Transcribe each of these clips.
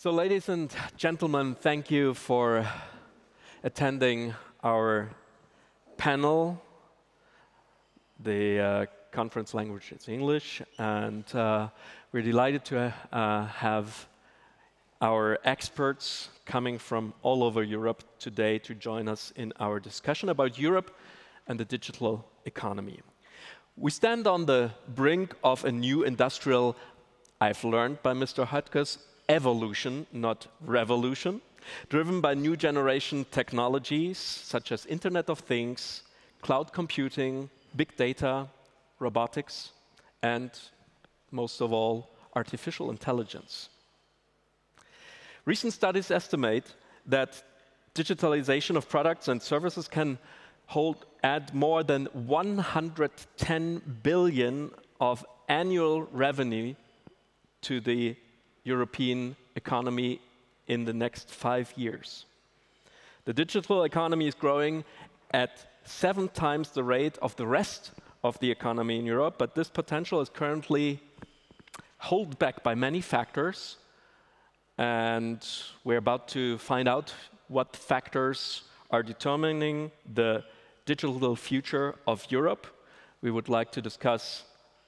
So, ladies and gentlemen, thank you for attending our panel. The uh, conference language is English, and uh, we're delighted to uh, have our experts coming from all over Europe today to join us in our discussion about Europe and the digital economy. We stand on the brink of a new industrial, I've learned by Mr. Höttges, evolution, not revolution, driven by new generation technologies such as Internet of Things, cloud computing, big data, robotics, and most of all, artificial intelligence. Recent studies estimate that digitalization of products and services can hold add more than 110 billion of annual revenue to the European economy in the next five years. The digital economy is growing at seven times the rate of the rest of the economy in Europe, but this potential is currently held back by many factors and we're about to find out what factors are determining the digital future of Europe. We would like to discuss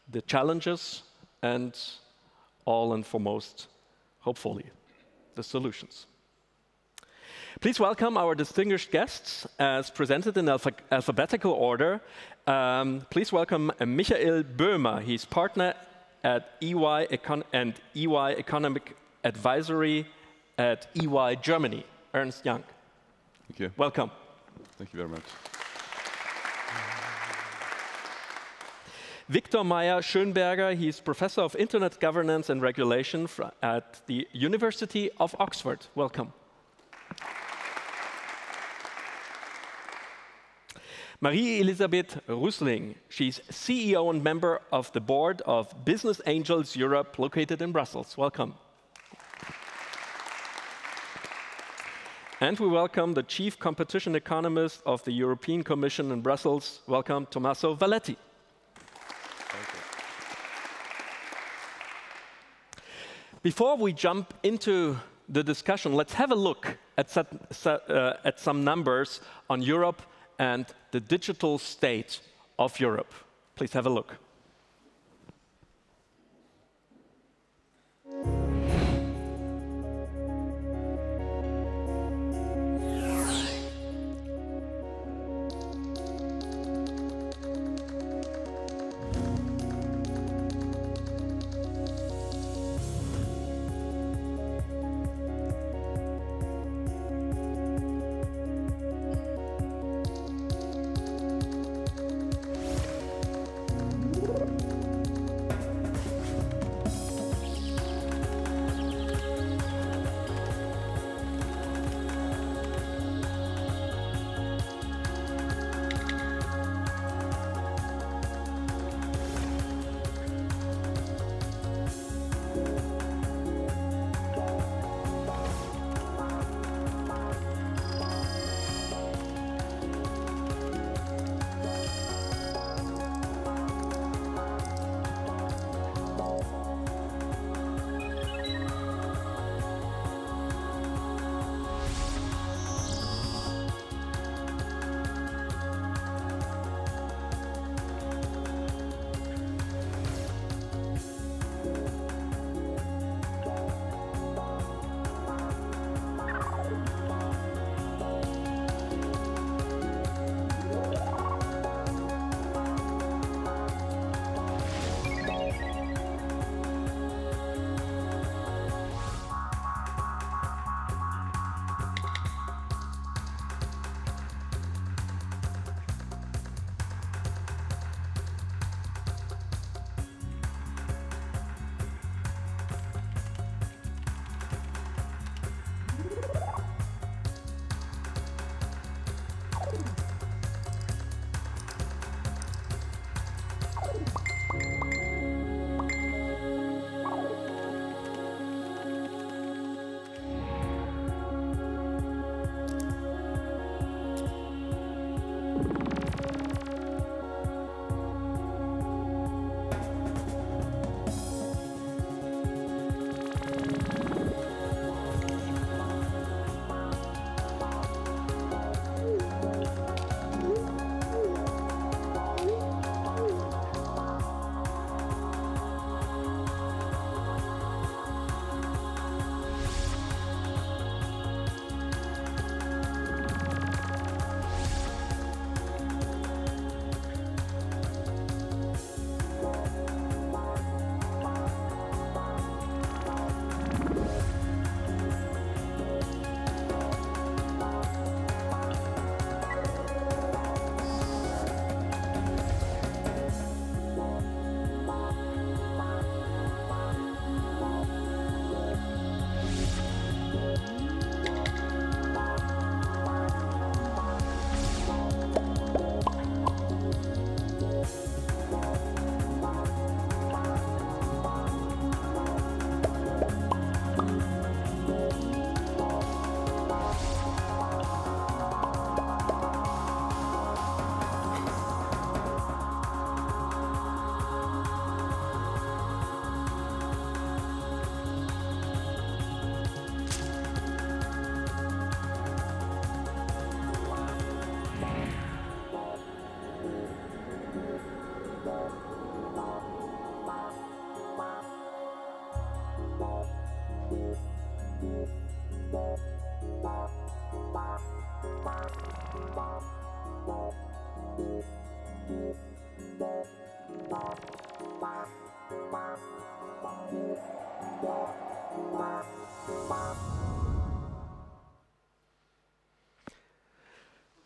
the challenges and all and foremost, hopefully, the solutions. Please welcome our distinguished guests as presented in alpha alphabetical order. Um, please welcome Michael Böhmer. He's partner at EY Econ and EY Economic advisory at EY Germany, Ernst Young. Thank you. Welcome. Thank you very much. Viktor Mayer Schönberger, he's professor of internet governance and regulation at the University of Oxford. Welcome. Marie Elisabeth Rusling, she's CEO and member of the board of Business Angels Europe, located in Brussels. Welcome. And we welcome the Chief Competition Economist of the European Commission in Brussels. Welcome, Tommaso Valletti. Before we jump into the discussion, let's have a look at, uh, at some numbers on Europe and the digital state of Europe. Please have a look.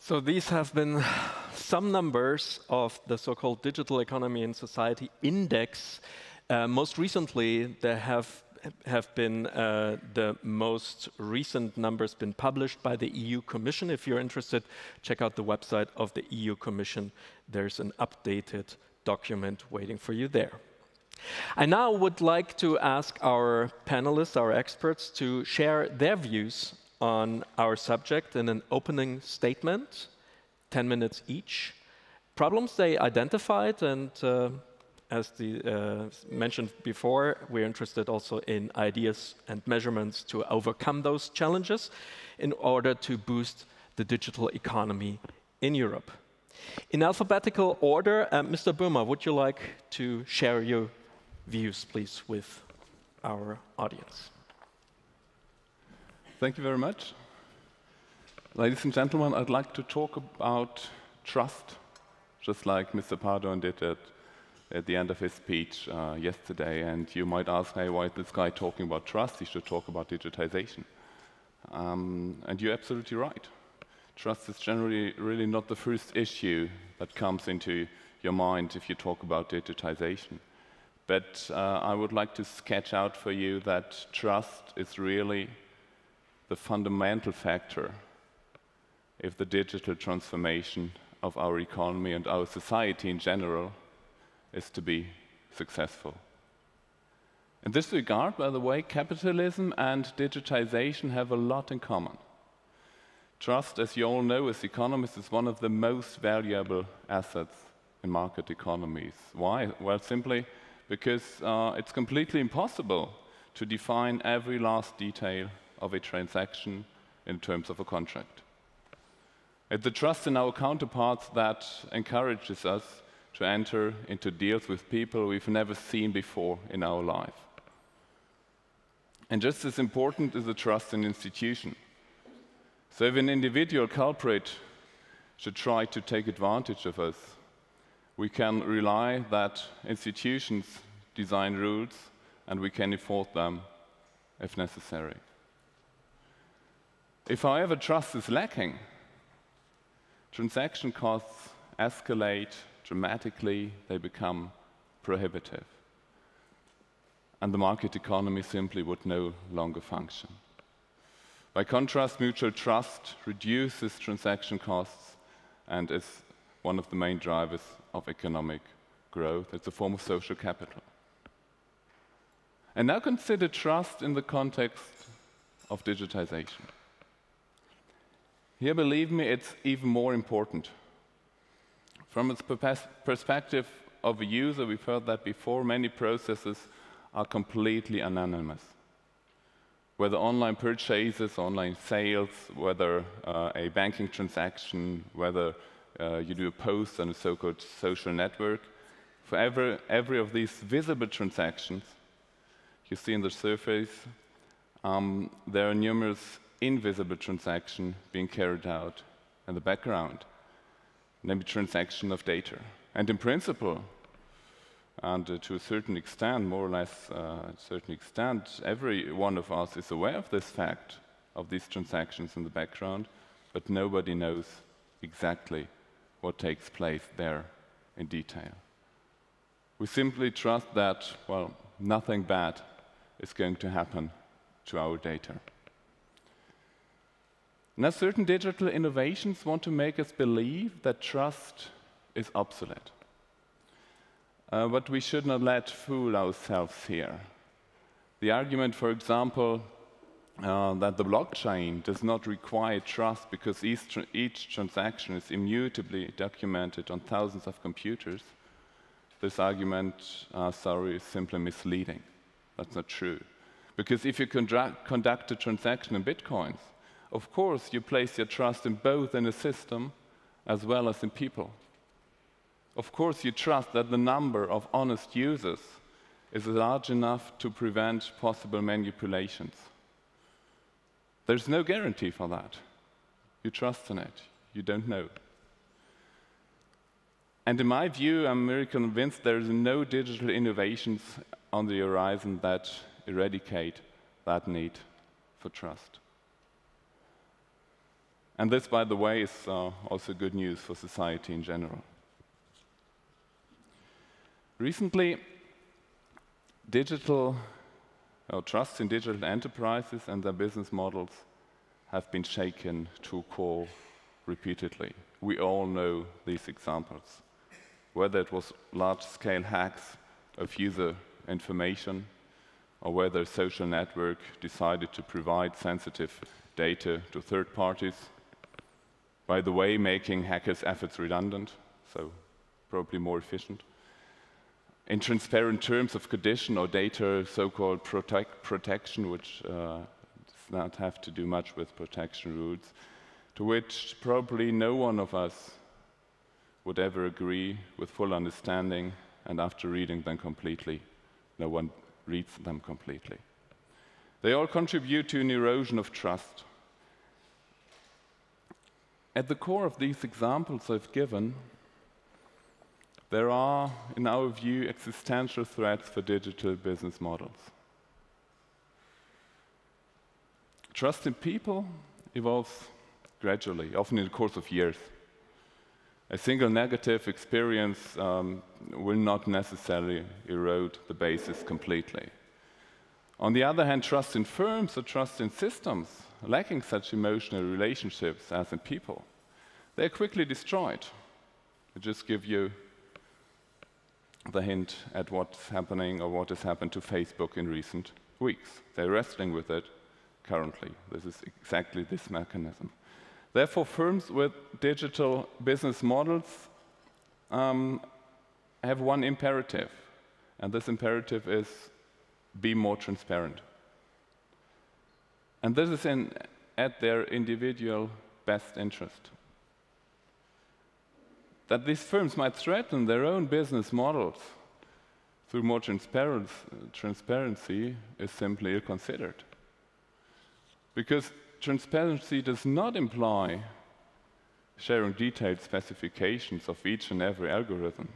So these have been some numbers of the so-called Digital Economy and Society Index. Uh, most recently, there have have been uh, the most recent numbers been published by the EU Commission. If you're interested, check out the website of the EU Commission. There's an updated document waiting for you there. I now would like to ask our panelists, our experts, to share their views on our subject in an opening statement, 10 minutes each. Problems they identified, and uh, as the, uh, mentioned before, we're interested also in ideas and measurements to overcome those challenges in order to boost the digital economy in Europe. In alphabetical order, uh, Mr. Böhmer, would you like to share your views, please, with our audience? Thank you very much. Ladies and gentlemen, I'd like to talk about trust, just like Mr. Padoan did at, at the end of his speech uh, yesterday. And you might ask, hey, why is this guy talking about trust? He should talk about digitization. Um, and you're absolutely right. Trust is generally really not the first issue that comes into your mind if you talk about digitization. But uh, I would like to sketch out for you that trust is really the fundamental factor if the digital transformation of our economy and our society in general is to be successful. In this regard, by the way, capitalism and digitization have a lot in common. Trust, as you all know, as economists, is one of the most valuable assets in market economies. Why? Well, simply because uh, it's completely impossible to define every last detail of a transaction in terms of a contract. It's the trust in our counterparts that encourages us to enter into deals with people we've never seen before in our life. And just as important is the trust in institution. So if an individual culprit should try to take advantage of us, we can rely that institutions design rules and we can enforce them if necessary. If, however, trust is lacking, transaction costs escalate dramatically, they become prohibitive. And the market economy simply would no longer function. By contrast, mutual trust reduces transaction costs and is one of the main drivers of economic growth. It's a form of social capital. And now consider trust in the context of digitization. Here, believe me, it's even more important. From its perspective of a user, we've heard that before, many processes are completely anonymous. Whether online purchases, online sales, whether uh, a banking transaction, whether uh, you do a post on a so-called social network, for every, every of these visible transactions you see in the surface, um, there are numerous invisible transaction being carried out in the background, namely transaction of data. And in principle, and uh, to a certain extent, more or less uh, a certain extent, every one of us is aware of this fact, of these transactions in the background, but nobody knows exactly what takes place there in detail. We simply trust that, well, nothing bad is going to happen to our data. Now, certain digital innovations want to make us believe that trust is obsolete. Uh, but we should not let fool ourselves here. The argument, for example, uh, that the blockchain does not require trust because each, tra each transaction is immutably documented on thousands of computers, this argument, uh, sorry, is simply misleading. That's not true. Because if you conduct a transaction in bitcoins, of course, you place your trust in both in a system as well as in people. Of course, you trust that the number of honest users is large enough to prevent possible manipulations. There's no guarantee for that. You trust in it, you don't know. And in my view, I'm very convinced there's no digital innovations on the horizon that eradicate that need for trust. And this, by the way, is uh, also good news for society in general. Recently, digital trust in digital enterprises and their business models have been shaken to core repeatedly. We all know these examples whether it was large-scale hacks of user information or whether a social network decided to provide sensitive data to third parties, by the way, making hackers' efforts redundant, so probably more efficient. In transparent terms of condition or data, so-called protect protection, which uh, does not have to do much with protection rules, to which probably no one of us would ever agree with full understanding, and after reading them completely, no one reads them completely. They all contribute to an erosion of trust. At the core of these examples I've given, there are, in our view, existential threats for digital business models. Trust in people evolves gradually, often in the course of years a single negative experience um, will not necessarily erode the basis completely. On the other hand, trust in firms or trust in systems lacking such emotional relationships as in people, they're quickly destroyed. I just give you the hint at what's happening or what has happened to Facebook in recent weeks. They're wrestling with it currently. This is exactly this mechanism. Therefore, firms with digital business models um, have one imperative, and this imperative is be more transparent. And this is in, at their individual best interest. That these firms might threaten their own business models through more transparency is simply ill-considered. Because transparency does not imply sharing detailed specifications of each and every algorithm.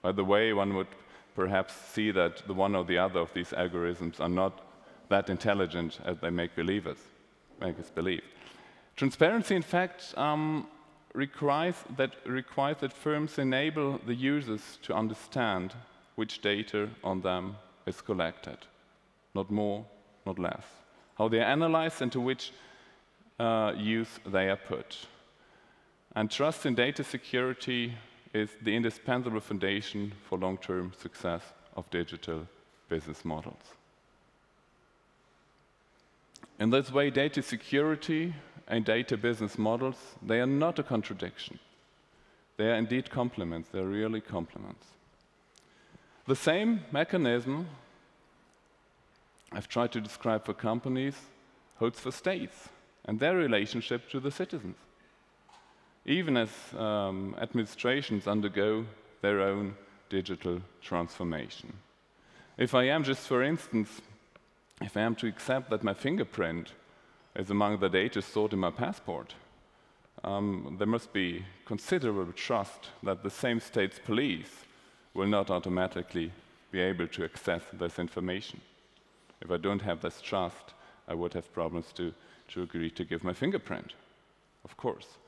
By the way, one would perhaps see that the one or the other of these algorithms are not that intelligent as they make believers, make us believe. Transparency, in fact, um, requires, that, requires that firms enable the users to understand which data on them is collected, not more, not less how they are analyzed, and to which uh, use they are put. And trust in data security is the indispensable foundation for long-term success of digital business models. In this way, data security and data business models, they are not a contradiction. They are indeed complements, they're really complements. The same mechanism I've tried to describe for companies holds for states and their relationship to the citizens, even as um, administrations undergo their own digital transformation. If I am just, for instance, if I am to accept that my fingerprint is among the data stored in my passport, um, there must be considerable trust that the same state's police will not automatically be able to access this information. If I don't have this trust, I would have problems to, to agree to give my fingerprint, of course.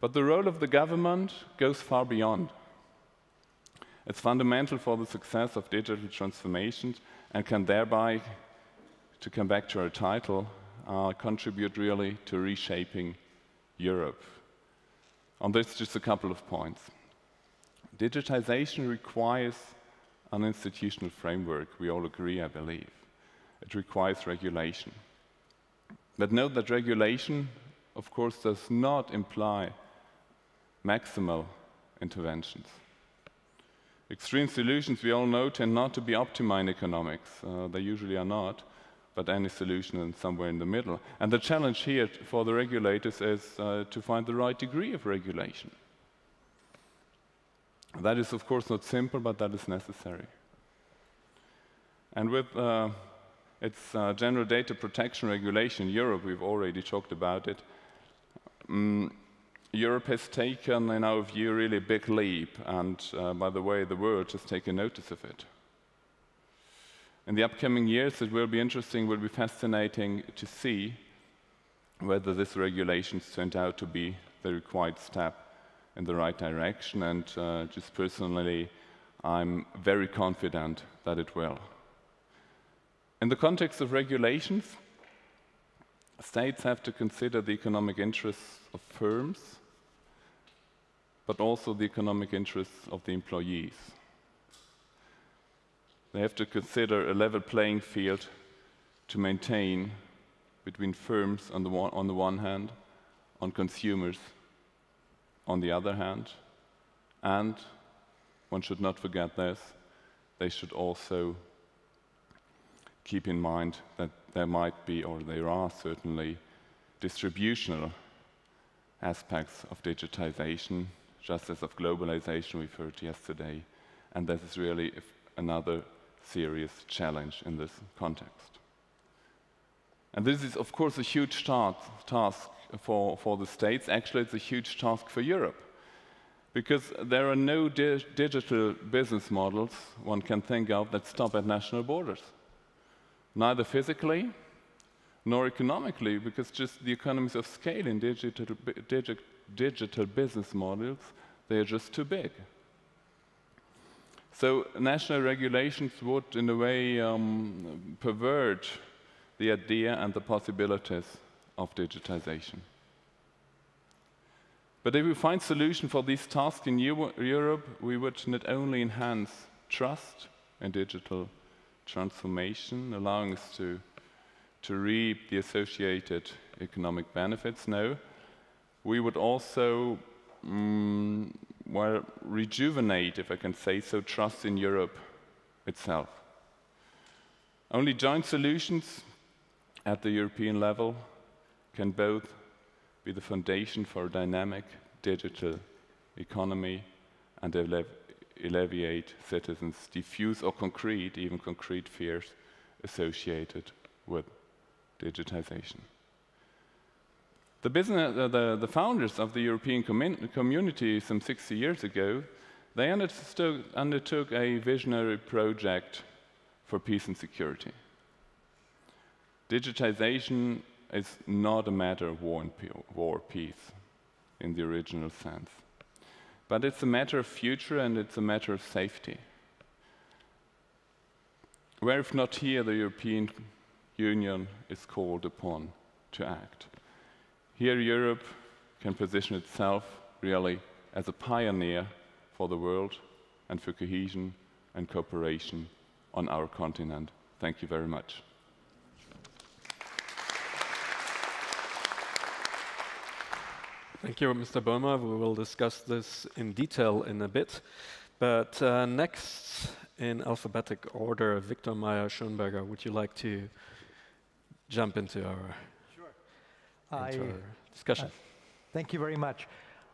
But the role of the government goes far beyond. It's fundamental for the success of digital transformations and can thereby, to come back to our title, uh, contribute really to reshaping Europe. On this, just a couple of points. Digitization requires an institutional framework. We all agree, I believe it requires regulation. But note that regulation, of course, does not imply maximal interventions. Extreme solutions, we all know, tend not to be optimal in economics. Uh, they usually are not, but any solution is somewhere in the middle. And the challenge here for the regulators is uh, to find the right degree of regulation. That is, of course, not simple, but that is necessary. And with uh, It's uh, General Data Protection Regulation. In Europe, we've already talked about it. Um, Europe has taken, in our view, really a big leap, and uh, by the way, the world has taken notice of it. In the upcoming years, it will be interesting, will be fascinating to see whether this regulation turned out to be the required step in the right direction, and uh, just personally, I'm very confident that it will. In the context of regulations, states have to consider the economic interests of firms, but also the economic interests of the employees. They have to consider a level playing field to maintain between firms on the one, on the one hand, on consumers on the other hand, and one should not forget this, they should also keep in mind that there might be, or there are certainly, distributional aspects of digitization, just as of globalization we've heard yesterday, and this is really another serious challenge in this context. And this is, of course, a huge task for, for the states. Actually, it's a huge task for Europe because there are no di digital business models one can think of that stop at national borders neither physically nor economically, because just the economies of scale in digital, digi digital business models, they are just too big. So national regulations would, in a way, um, pervert the idea and the possibilities of digitization. But if we find solution for these tasks in Europe, we would not only enhance trust in digital transformation, allowing us to, to reap the associated economic benefits. No, we would also mm, well, rejuvenate, if I can say so, trust in Europe itself. Only joint solutions at the European level can both be the foundation for a dynamic digital economy and alleviate citizens' diffuse or concrete, even concrete fears associated with digitization. The, business, uh, the, the, founders of the European community some 60 years ago, they undertook, a visionary project for peace and security. Digitization is not a matter of war and war, peace in the original sense. But it's a matter of future and it's a matter of safety. Where, if not here, the European Union is called upon to act. Here, Europe can position itself really as a pioneer for the world and for cohesion and cooperation on our continent. Thank you very much. Thank you, Mr. Böhmer. We will discuss this in detail in a bit. But uh, next, in alphabetic order, Viktor Mayer Schönberger, would you like to jump into our. Into I, our discussion? Uh, thank you very much.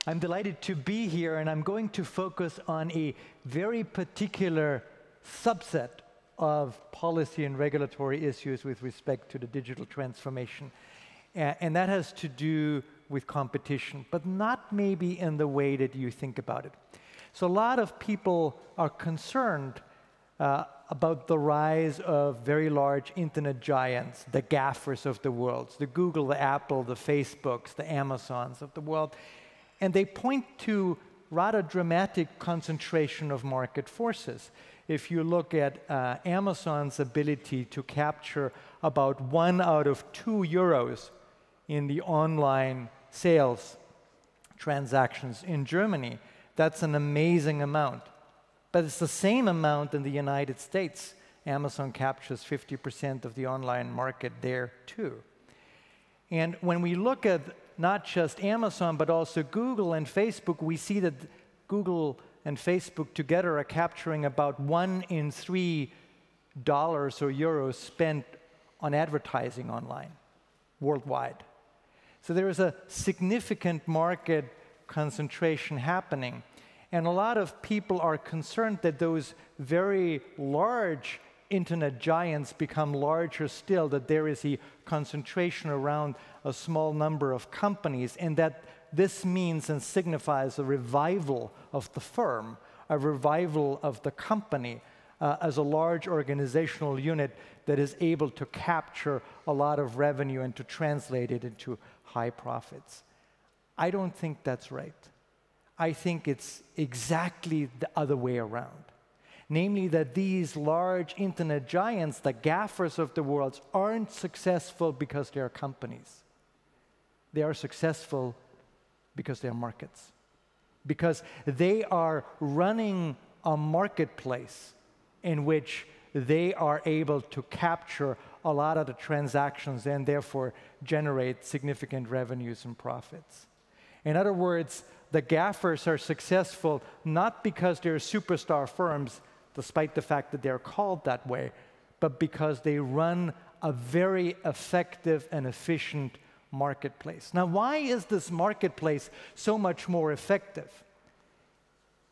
I'm delighted to be here, and I'm going to focus on a very particular subset of policy and regulatory issues with respect to the digital transformation. and that has to do with competition, but not maybe in the way that you think about it. So, a lot of people are concerned uh, about the rise of very large internet giants, the GAFAs of the world, the Google, the Apple, the Facebooks, the Amazons of the world. And they point to rather dramatic concentration of market forces. If you look at uh, Amazon's ability to capture about one out of two euros in the online sales transactions in Germany. That's an amazing amount. But it's the same amount in the United States. Amazon captures 50% of the online market there too. And when we look at not just Amazon, but also Google and Facebook, we see that Google and Facebook together are capturing about one in three dollars or euros spent on advertising online worldwide. So there is a significant market concentration happening. And a lot of people are concerned that those very large internet giants become larger still, that there is a concentration around a small number of companies, and that this means and signifies a revival of the firm, a revival of the company uh, as a large organizational unit that is able to capture a lot of revenue and to translate it into high profits. I don't think that's right. I think it's exactly the other way around. Namely, that these large internet giants, the GAFAs of the world, aren't successful because they are companies. They are successful because they are markets. Because they are running a marketplace in which they are able to capture a lot of the transactions and therefore generate significant revenues and profits. In other words, the GAFAs are successful not because they're superstar firms, despite the fact that they're called that way, but because they run a very effective and efficient marketplace. Now, why is this marketplace so much more effective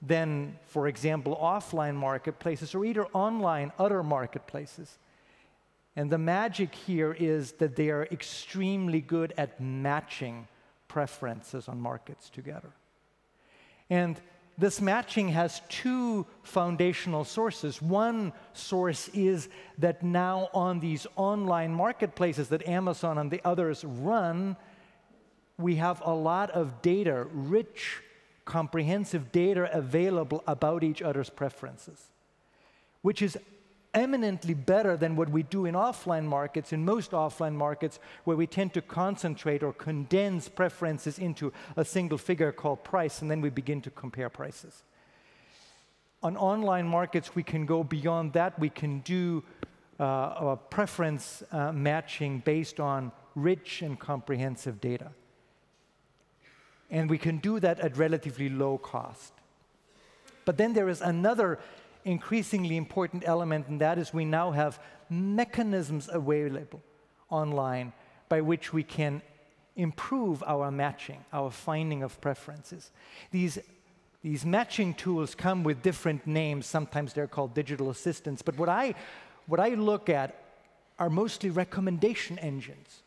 than, for example, offline marketplaces or either online other marketplaces? And the magic here is that they are extremely good at matching preferences on markets together. And this matching has two foundational sources. One source is that now on these online marketplaces that Amazon and the others run, we have a lot of data, rich, comprehensive data available about each other's preferences, which is eminently better than what we do in offline markets, in most offline markets, where we tend to concentrate or condense preferences into a single figure called price, and then we begin to compare prices. On online markets, we can go beyond that. We can do uh, preference uh, matching based on rich and comprehensive data. And we can do that at relatively low cost. But then there is another increasingly important element, and that is we now have mechanisms available online by which we can improve our matching, our finding of preferences. These, these matching tools come with different names. Sometimes they're called digital assistants. But what I, what I look at are mostly recommendation engines.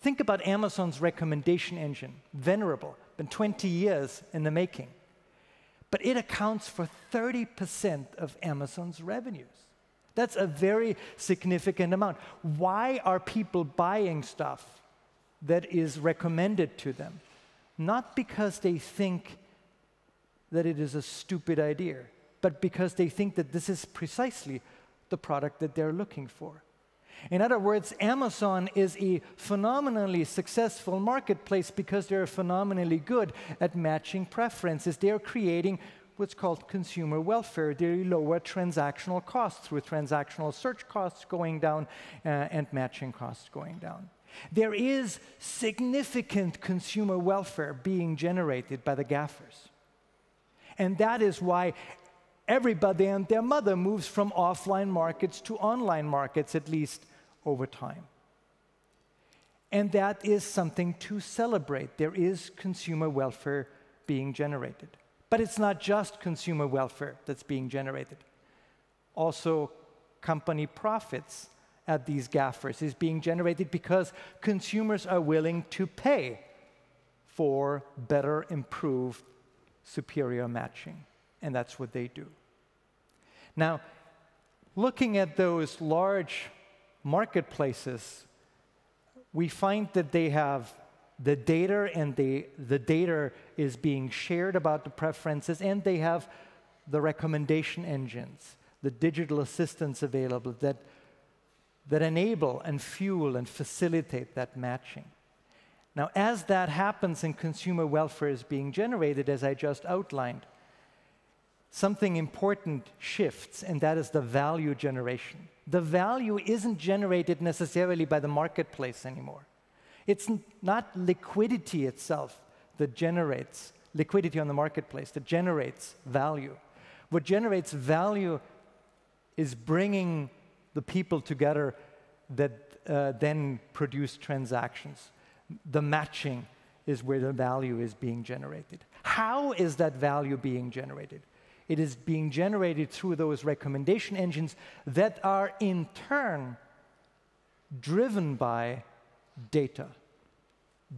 Think about Amazon's recommendation engine, venerable, been 20 years in the making but it accounts for 30% of Amazon's revenues. That's a very significant amount. Why are people buying stuff that is recommended to them? Not because they think that it is a stupid idea, but because they think that this is precisely the product that they're looking for. In other words, Amazon is a phenomenally successful marketplace because they're phenomenally good at matching preferences. They're creating what's called consumer welfare. They lower transactional costs through transactional search costs going down uh, and matching costs going down. There is significant consumer welfare being generated by the GAFAs. And that is why everybody and their mother moves from offline markets to online markets, at least over time. And that is something to celebrate. There is consumer welfare being generated. But it's not just consumer welfare that's being generated. Also, company profits at these GAFAs is being generated because consumers are willing to pay for better, improved, superior matching. And that's what they do. Now, looking at those large marketplaces, we find that they have the data and the, the data is being shared about the preferences and they have the recommendation engines, the digital assistants available that, that enable and fuel and facilitate that matching. Now, as that happens and consumer welfare is being generated, as I just outlined, something important shifts, and that is the value generation. The value isn't generated necessarily by the marketplace anymore. It's not liquidity itself that generates liquidity on the marketplace, that generates value. What generates value is bringing the people together that uh, then produce transactions. The matching is where the value is being generated. How is that value being generated? It is being generated through those recommendation engines that are in turn driven by data.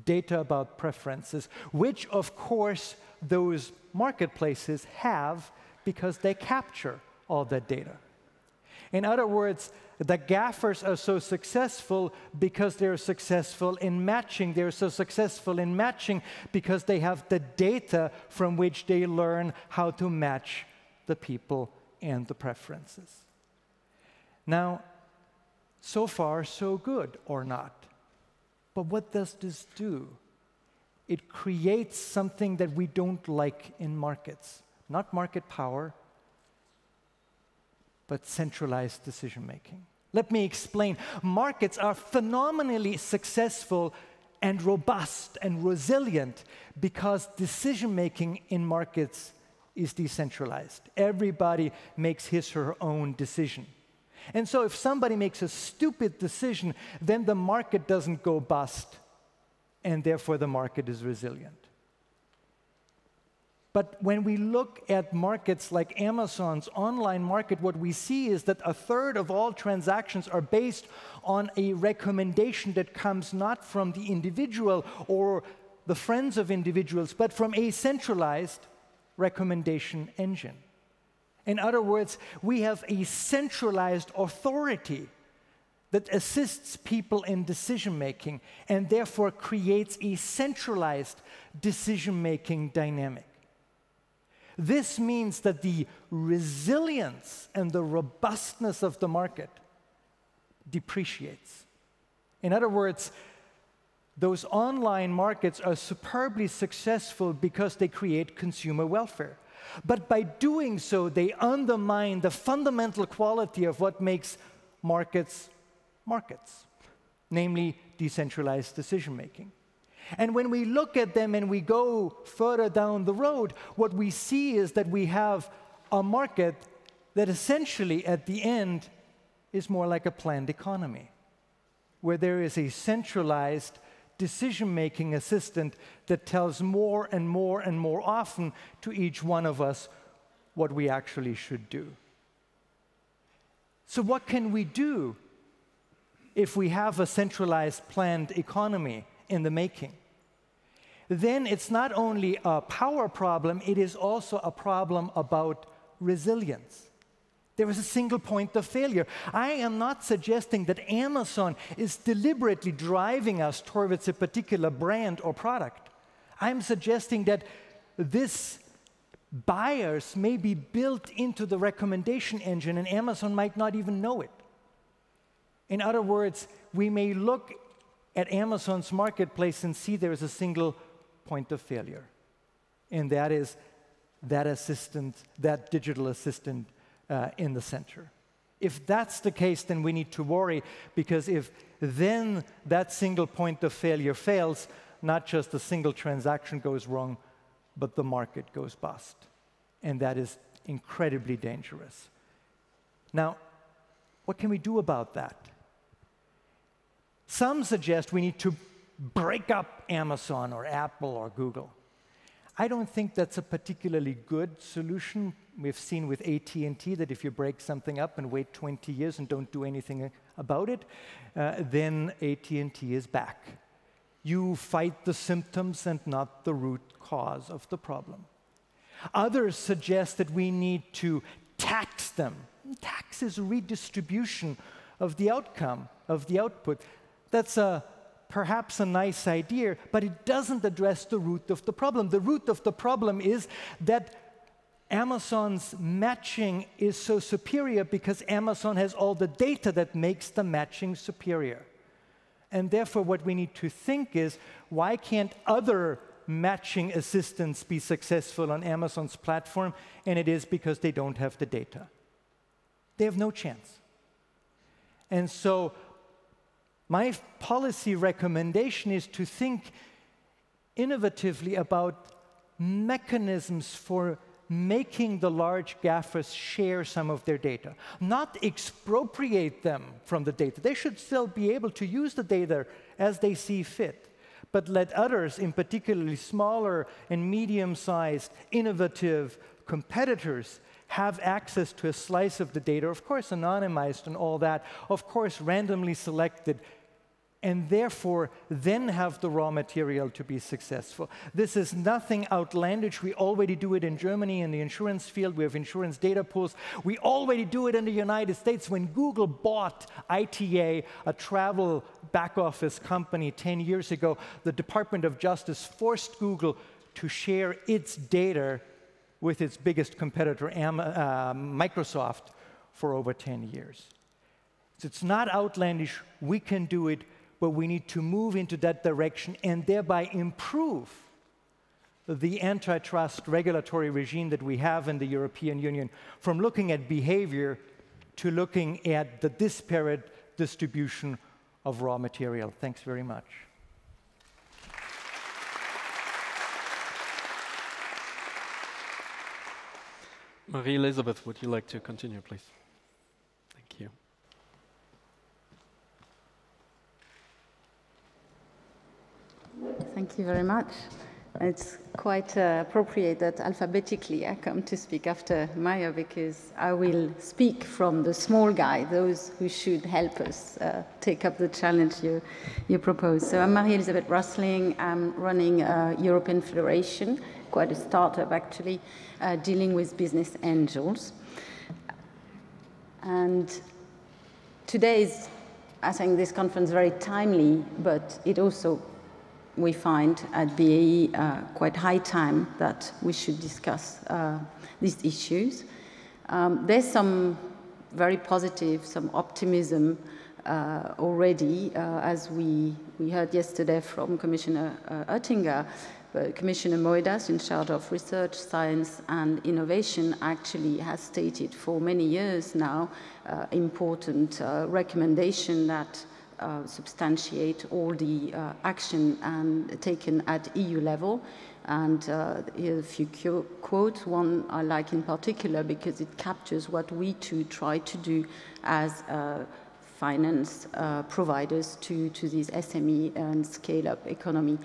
Data about preferences, which of course those marketplaces have because they capture all that data. In other words, the GAFAs are so successful because they're successful in matching. They're so successful in matching because they have the data from which they learn how to match the people and the preferences. Now, so far, so good, or not. But what does this do? It creates something that we don't like in markets. Not market power, but centralized decision making. Let me explain. Markets are phenomenally successful and robust and resilient because decision making in markets is decentralized. Everybody makes his or her own decision. And so if somebody makes a stupid decision, then the market doesn't go bust, and therefore the market is resilient. But when we look at markets like Amazon's online market, what we see is that a third of all transactions are based on a recommendation that comes not from the individual or the friends of individuals, but from a centralized recommendation engine. In other words, we have a centralized authority that assists people in decision making and therefore creates a centralized decision making dynamic. This means that the resilience and the robustness of the market depreciates. In other words, those online markets are superbly successful because they create consumer welfare. But by doing so, they undermine the fundamental quality of what makes markets markets, namely decentralized decision making. And when we look at them and we go further down the road, what we see is that we have a market that essentially at the end is more like a planned economy, where there is a centralized decision making assistant that tells more and more and more often to each one of us what we actually should do. So, what can we do if we have a centralized planned economy? In the making. Then it's not only a power problem, it is also a problem about resilience. There is a single point of failure. I am not suggesting that Amazon is deliberately driving us towards a particular brand or product. I'm suggesting that this bias may be built into the recommendation engine and Amazon might not even know it. In other words, we may look at Amazon's marketplace and see there is a single point of failure, and that is that assistant, that digital assistant uh, in the center. If that's the case, then we need to worry because if then that single point of failure fails, not just a single transaction goes wrong, but the market goes bust. And that is incredibly dangerous. Now, what can we do about that? Some suggest we need to break up Amazon or Apple or Google. I don't think that's a particularly good solution. We've seen with AT&T that if you break something up and wait 20 years and don't do anything about it, uh, then AT&T is back. You fight the symptoms and not the root cause of the problem. Others suggest that we need to tax them. Tax is redistribution of the outcome, of the output. That's a perhaps a nice idea, but it doesn't address the root of the problem. The root of the problem is that Amazon's matching is so superior because Amazon has all the data that makes the matching superior. And therefore, what we need to think is why can't other matching assistants be successful on Amazon's platform? And it is because they don't have the data. They have no chance. And so, my policy recommendation is to think innovatively about mechanisms for making the large GAFAs share some of their data, not expropriate them from the data. They should still be able to use the data as they see fit, but let others, in particularly smaller and medium sized, innovative, competitors have access to a slice of the data, of course anonymized and all that, of course randomly selected, and therefore then have the raw material to be successful. This is nothing outlandish. We already do it in Germany in the insurance field. We have insurance data pools. We already do it in the United States. When Google bought ITA, a travel back office company 10 years ago, the Department of Justice forced Google to share its data with its biggest competitor, uh, Microsoft, for over 10 years. So it's not outlandish. We can do it but we need to move into that direction and thereby improve the antitrust regulatory regime that we have in the European Union from looking at behavior to looking at the disparate distribution of raw material. Thanks very much. Marie Elisabeth, would you like to continue, please? Thank you very much. It's quite uh, appropriate that alphabetically I come to speak after Mayer because I will speak from the small guy, those who should help us uh, take up the challenge you, you propose. So I'm Marie-Elisabeth Rusling. I'm running a European Federation, quite a startup actually, uh, dealing with business angels. And today is, I think, this conference very timely, but it also we find at BAE uh, quite high time that we should discuss uh, these issues. Um, there's some very positive, some optimism uh, already, uh, as we, we heard yesterday from Commissioner uh, Oettinger. Commissioner Moedas, in charge of research, science, and innovation, actually has stated for many years now uh, important recommendation that uh, substantiate all the uh, action and taken at EU level. And uh, if you quote one I like in particular because it captures what we too try to do as uh, finance uh, providers to, to this SME and scale-up economy.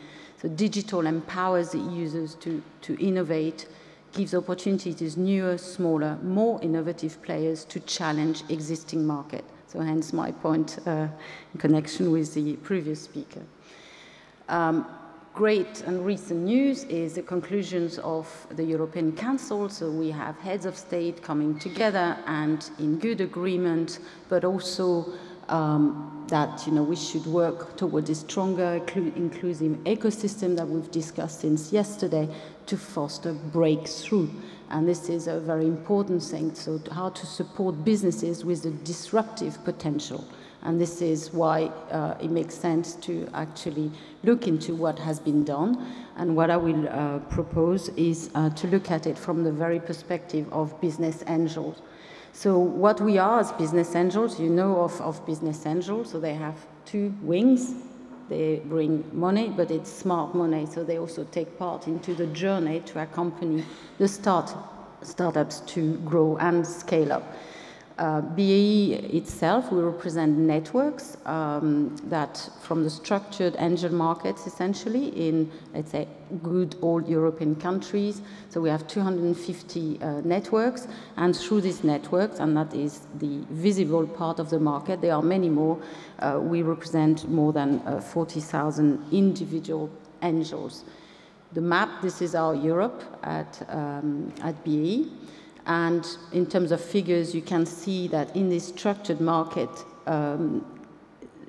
So digital empowers the users to, to innovate, gives opportunities to newer, smaller, more innovative players to challenge existing market. So hence my point uh, in connection with the previous speaker. Um, great and recent news is the conclusions of the European Council. So we have heads of state coming together and in good agreement, but also um, that you know we should work toward a stronger, inclusive ecosystem that we've discussed since yesterday to foster breakthrough and this is a very important thing. So, how to support businesses with the disruptive potential. And this is why uh, it makes sense to actually look into what has been done. And what I will uh, propose is uh, to look at it from the very perspective of business angels. So, what we are as business angels, you know of, of business angels, so they have two wings. They bring money, but it's smart money, so they also take part into the journey to accompany the start, startups to grow and scale up. Uh, BAE itself, we represent networks um, that from the structured angel markets essentially in, let's say, good old European countries. So we have 250 uh, networks, and through these networks, and that is the visible part of the market, there are many more. Uh, we represent more than uh, 40,000 individual angels. The map, this is our Europe at, um, at BAE. And in terms of figures, you can see that in this structured market, um,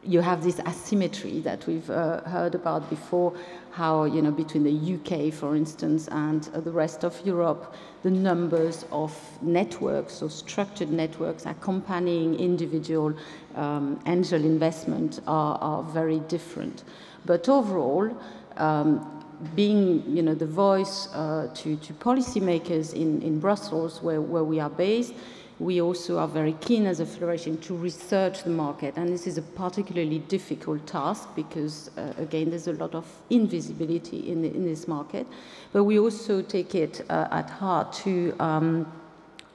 you have this asymmetry that we've uh, heard about before, how, you know, between the UK, for instance, and uh, the rest of Europe, the numbers of networks or structured networks accompanying individual um, angel investment are, are, very different. But overall, um, being you know, the voice uh, to, to policymakers in, in Brussels, where, where we are based, we also are very keen as a federation to research the market. And this is a particularly difficult task because, uh, again, there's a lot of invisibility in, the, in this market. But we also take it uh, at heart to um,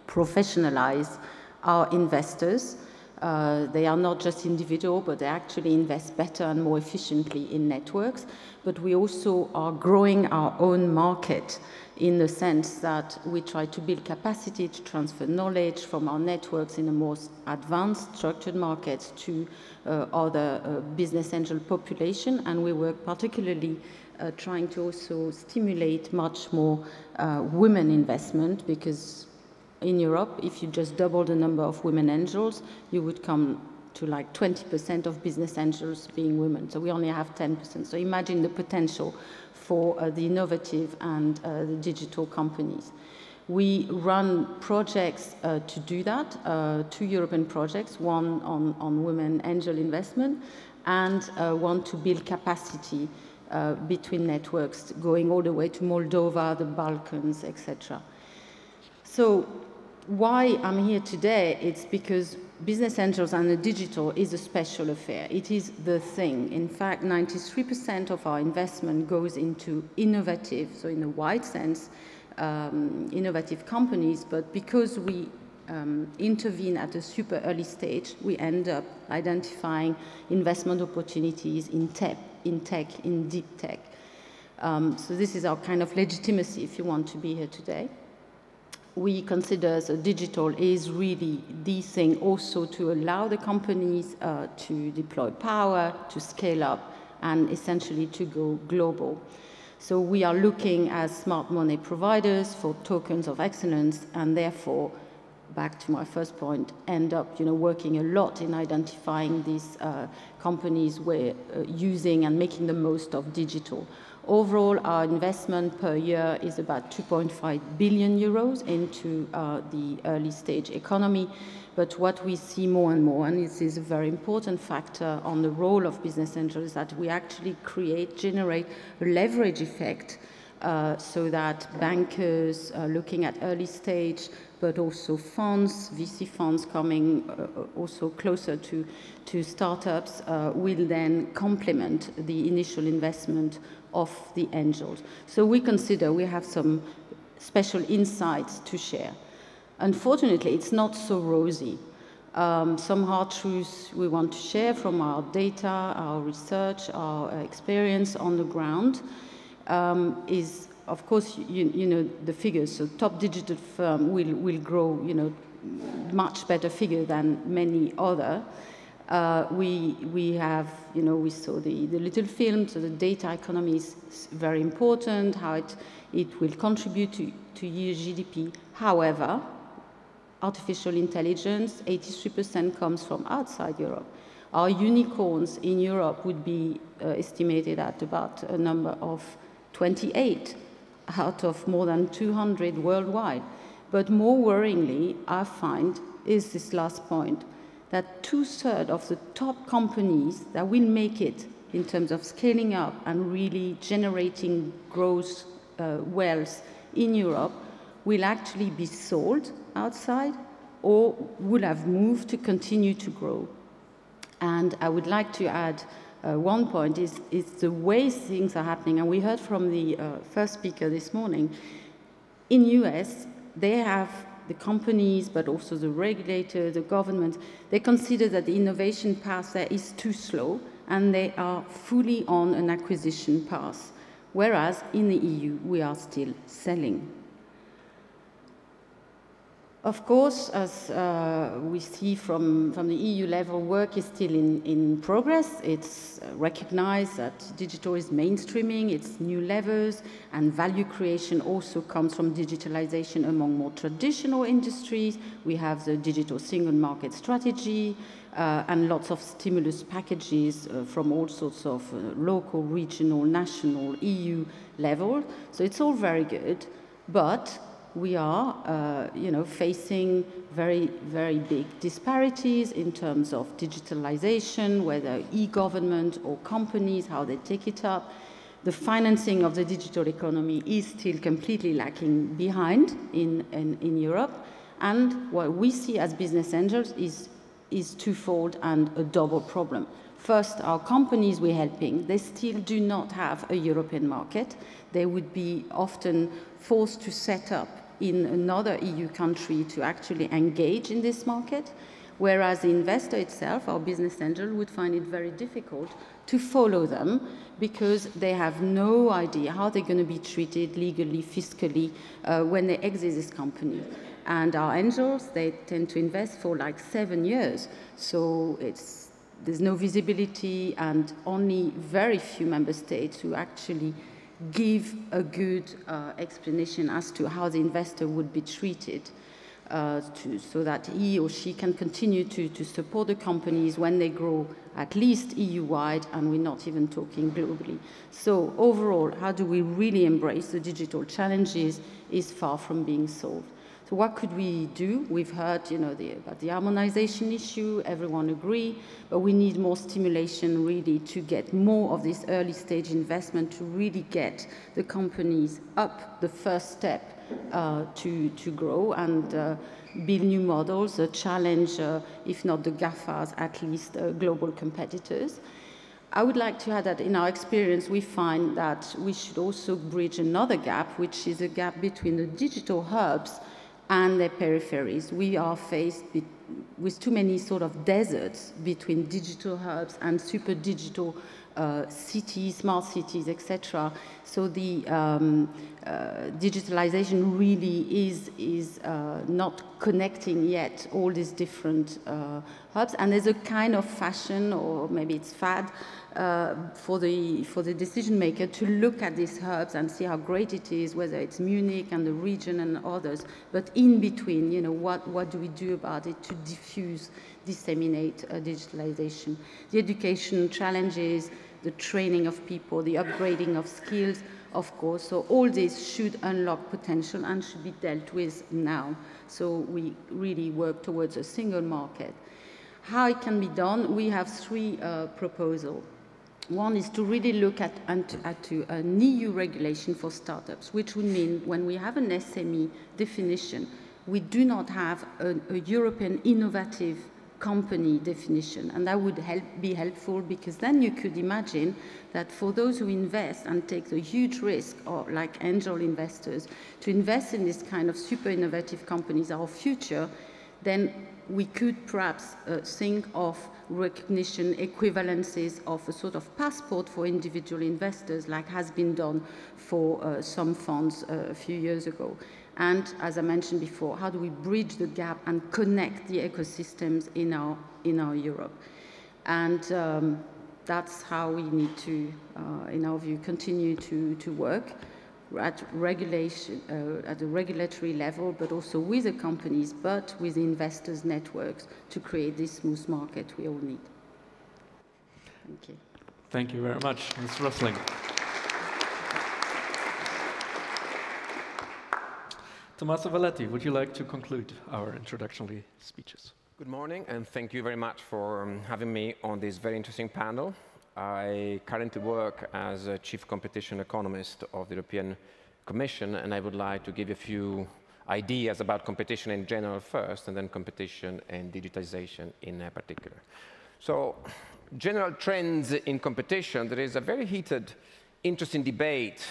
professionalize our investors Uh, they are not just individual, but they actually invest better and more efficiently in networks. But we also are growing our own market in the sense that we try to build capacity to transfer knowledge from our networks in the most advanced structured markets to uh, other uh, business angel population. And we work particularly uh, trying to also stimulate much more uh, women investment because in Europe, if you just double the number of women angels, you would come to like 20% of business angels being women. So we only have 10%. So imagine the potential for uh, the innovative and uh, the digital companies. We run projects uh, to do that, uh, two European projects, one on, on women angel investment and uh, one to build capacity uh, between networks going all the way to Moldova, the Balkans, etc. So why I'm here today, it's because business angels and the digital is a special affair. It is the thing. In fact, 93% of our investment goes into innovative, so in a wide sense, um, innovative companies, but because we um, intervene at a super early stage, we end up identifying investment opportunities in tech, in tech, in deep tech. Um, so this is our kind of legitimacy if you want to be here today we consider so digital is really the thing also to allow the companies uh, to deploy power, to scale up, and essentially to go global. So we are looking as smart money providers for tokens of excellence, and therefore, back to my first point, end up you know, working a lot in identifying these uh, companies where uh, using and making the most of digital. Overall, our investment per year is about 2.5 billion euros into uh, the early stage economy. But what we see more and more, and this is a very important factor on the role of business angels, is that we actually create, generate a leverage effect uh, so that bankers uh, looking at early stage, but also funds, VC funds coming uh, also closer to, to startups, uh, will then complement the initial investment of the angels. So we consider we have some special insights to share. Unfortunately, it's not so rosy. Um, some hard truths we want to share from our data, our research, our experience on the ground um, is, of course, you, you, know, the figures. So top digital firm will, will grow, you know, much better figure than many other. Uh, we, we have, you know, we saw the, the little film, so the data economy is very important, how it, it will contribute to, to GDP. However, artificial intelligence, 83% comes from outside Europe. Our unicorns in Europe would be uh, estimated at about a number of 28 out of more than 200 worldwide. But more worryingly, I find, is this last point that two thirds of the top companies that will make it in terms of scaling up and really generating growth uh, wealth in Europe will actually be sold outside or will have moved to continue to grow. And I would like to add uh, one point is, is the way things are happening. And we heard from the uh, first speaker this morning. In US, they have the companies, but also the regulator, the government, they consider that the innovation path there is too slow and they are fully on an acquisition path. Whereas in the EU, we are still selling. Of course, as uh, we see from, from the EU level, work is still in, in progress. It's uh, recognized that digital is mainstreaming, it's new levels, and value creation also comes from digitalization among more traditional industries. We have the digital single market strategy, uh, and lots of stimulus packages uh, from all sorts of uh, local, regional, national, EU level. So it's all very good, but we are, uh, you know, facing very, very big disparities in terms of digitalization, whether e-government or companies, how they take it up. The financing of the digital economy is still completely lacking behind in, in, in Europe. And what we see as business angels is, is twofold and a double problem. First, our companies we're helping, they still do not have a European market. They would be often forced to set up in another EU country to actually engage in this market. whereas the investor itself, our business angel, would find it very difficult to follow them because they have no idea how they're going to be treated legally, fiscally, uh, when they exit this company. And our angels, they tend to invest for like seven years. So it's, there's no visibility and only very few member states who actually give a good uh, explanation as to how the investor would be treated uh, to, so that he or she can continue to, to support the companies when they grow at least EU-wide, and we're not even talking globally. So overall, how do we really embrace the digital challenges is far from being solved. So what could we do? We've heard, you know, the, about the harmonization issue, everyone agree, but we need more stimulation really to get more of this early stage investment to really get the companies up the first step uh, to, to grow and uh, build new models, uh, challenge, uh, if not the GAFAs, at least uh, global competitors. I would like to add that in our experience, we find that we should also bridge another gap, which is a gap between the digital hubs and their peripheries. We are faced with too many sort of deserts between digital hubs and super digital cities, smart cities, etc. So the um, uh, digitalization really is, is uh, not connecting yet all these different uh, hubs. And there's a kind of fashion, or maybe it's fad, uh, for, the, for the decision maker to look at these hubs and see how great it is, whether it's Munich and the region and others. But in between, you know, what, what do we do about it to diffuse, disseminate uh, digitalization? The education challenges, the training of people, the upgrading of skills, of course. So all this should unlock potential and should be dealt with now. So we really work towards a single market. How it can be done, we have three uh, proposals. One is to really look at, at, an EU regulation for startups, which would mean when we have an SME definition, we do not have a, a European innovative company definition. And that would help, be helpful because then you could imagine that for those who invest and take the huge risk, or like angel investors, to invest in this kind of super innovative companies, our future, then we could perhaps uh, think of recognition equivalences of a sort of passport for individual investors, like has been done for uh, some funds uh, a few years ago. And as I mentioned before, how do we bridge the gap and connect the ecosystems in our, in our Europe? And um, that's how we need to, uh, in our view, continue to, to work at regulation, uh, at the regulatory level, but also with the companies, but with investors' networks to create this smooth market we all need. Thank you. Thank you very much, Ms. Rusling. Tommaso Valletti, would you like to conclude our introductory speeches? Good morning, and thank you very much for um, having me on this very interesting panel. I currently work as a chief competition economist of the European Commission, and I would like to give you a few ideas about competition in general first, and then competition and digitization in particular. So, general trends in competition, there is a very heated, interesting debate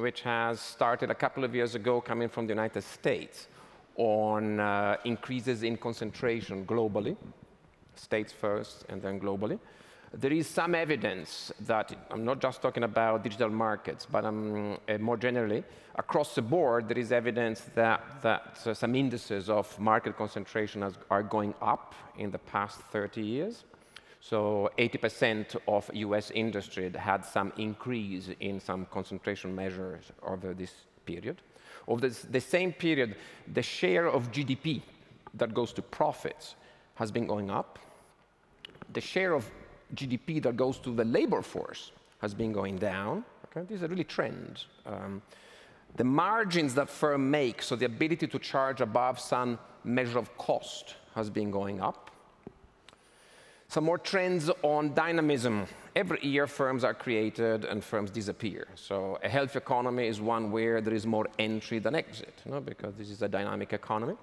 which has started a couple of years ago coming from the United States on uh, increases in concentration globally, states first and then globally. There is some evidence that, I'm not just talking about digital markets, but um, uh, more generally, across the board, there is evidence that, that uh, some indices of market concentration has, are going up in the past 30 years. So 80% of US industry had some increase in some concentration measures over this period. Over this, the same period, the share of GDP that goes to profits has been going up. The share of GDP that goes to the labor force has been going down. Okay? These are really trends. Um, the margins that firm make, so the ability to charge above some measure of cost, has been going up. Some more trends on dynamism. Every year, firms are created and firms disappear. So a health economy is one where there is more entry than exit, you know, because this is a dynamic economy.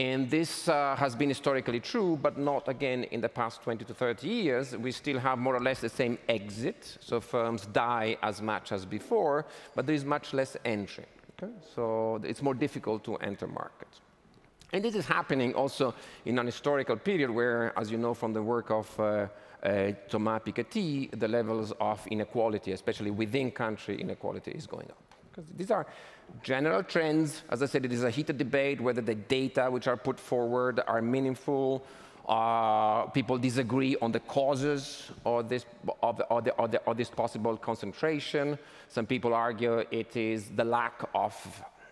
And this uh, has been historically true, but not again in the past 20 to 30 years. We still have more or less the same exit, so firms die as much as before, but there is much less entry. Okay? So it's more difficult to enter markets. And this is happening also in an historical period where, as you know from the work of uh, uh, Thomas Piketty, the levels of inequality, especially within country inequality, is going up. Because these are general trends. As I said, it is a heated debate whether the data which are put forward are meaningful. Uh, people disagree on the causes of this, of, of, the, of, the, of this possible concentration. Some people argue it is the lack of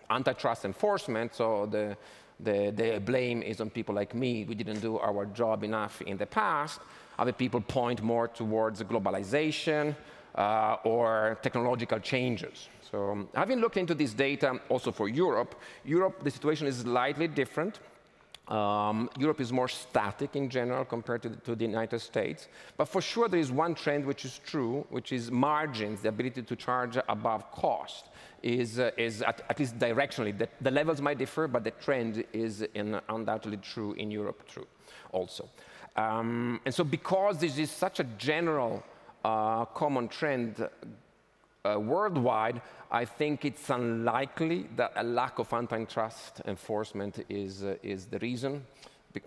antitrust enforcement, so the, the, the blame is on people like me. We didn't do our job enough in the past. Other people point more towards globalization uh, or technological changes. So having looked into this data also for Europe, Europe, the situation is slightly different. Um, Europe is more static in general compared to the, to the, United States. But for sure, there is one trend which is true, which is margins, the ability to charge above cost, is, uh, is at, at, least directionally. The, the, levels might differ, but the trend is undoubtedly true in Europe, true also. Um, and so because this is such a general uh, common trend uh, worldwide, I think it's unlikely that a lack of antitrust enforcement is, uh, is the reason.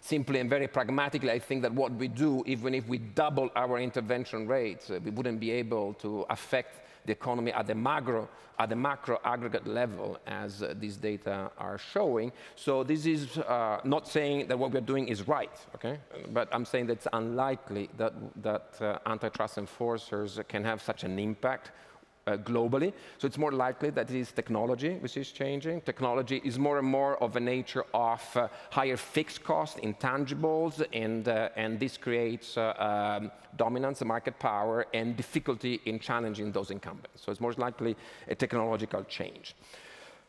Simply and very pragmatically, I think that what we do, even if we double our intervention rates, uh, we wouldn't be able to affect the economy at the macro, at the macro aggregate level as uh, these data are showing. So this is uh, not saying that what we're doing is right, okay? But I'm saying that it's unlikely that, that uh, antitrust enforcers can have such an impact uh, globally. So it's more likely that it is technology which is changing. Technology is more and more of a nature of uh, higher fixed cost, intangibles, and, uh, and this creates uh, um, dominance, market power, and difficulty in challenging those incumbents. So it's more likely a technological change.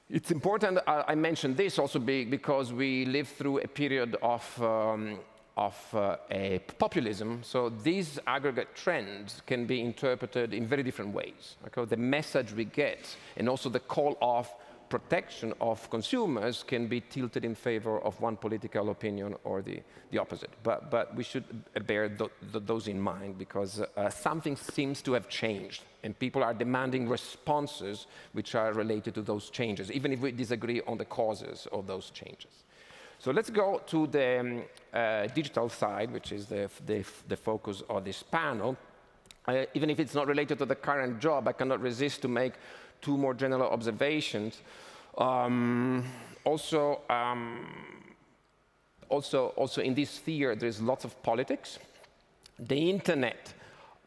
It's important, I mentioned this also because we live through a period of um, of uh, a populism. So these aggregate trends can be interpreted in very different ways. Okay? The message we get and also the call of protection of consumers can be tilted in favor of one political opinion or the, the opposite. But, but we should bear th th those in mind because uh, something seems to have changed and people are demanding responses which are related to those changes, even if we disagree on the causes of those changes. So let's go to the um, uh, digital side, which is the, the, the focus of this panel. Uh, even if it's not related to the current job, I cannot resist to make two more general observations. Um, also, um, also, also in this sphere, there's lots of politics. The internet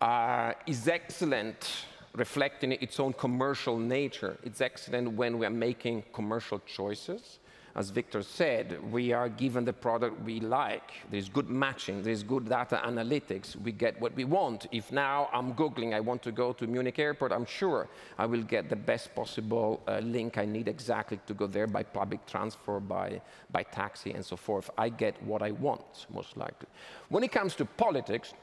uh, is excellent reflecting its own commercial nature. It's excellent when we're making commercial choices as Viktor said, we are given the product we like. There's good matching, there's good data analytics. We get what we want. If now I'm Googling, I want to go to Munich airport, I'm sure I will get the best possible uh, link I need exactly to go there by public transfer, by, by taxi, and so forth. I get what I want, most likely. When it comes to politics,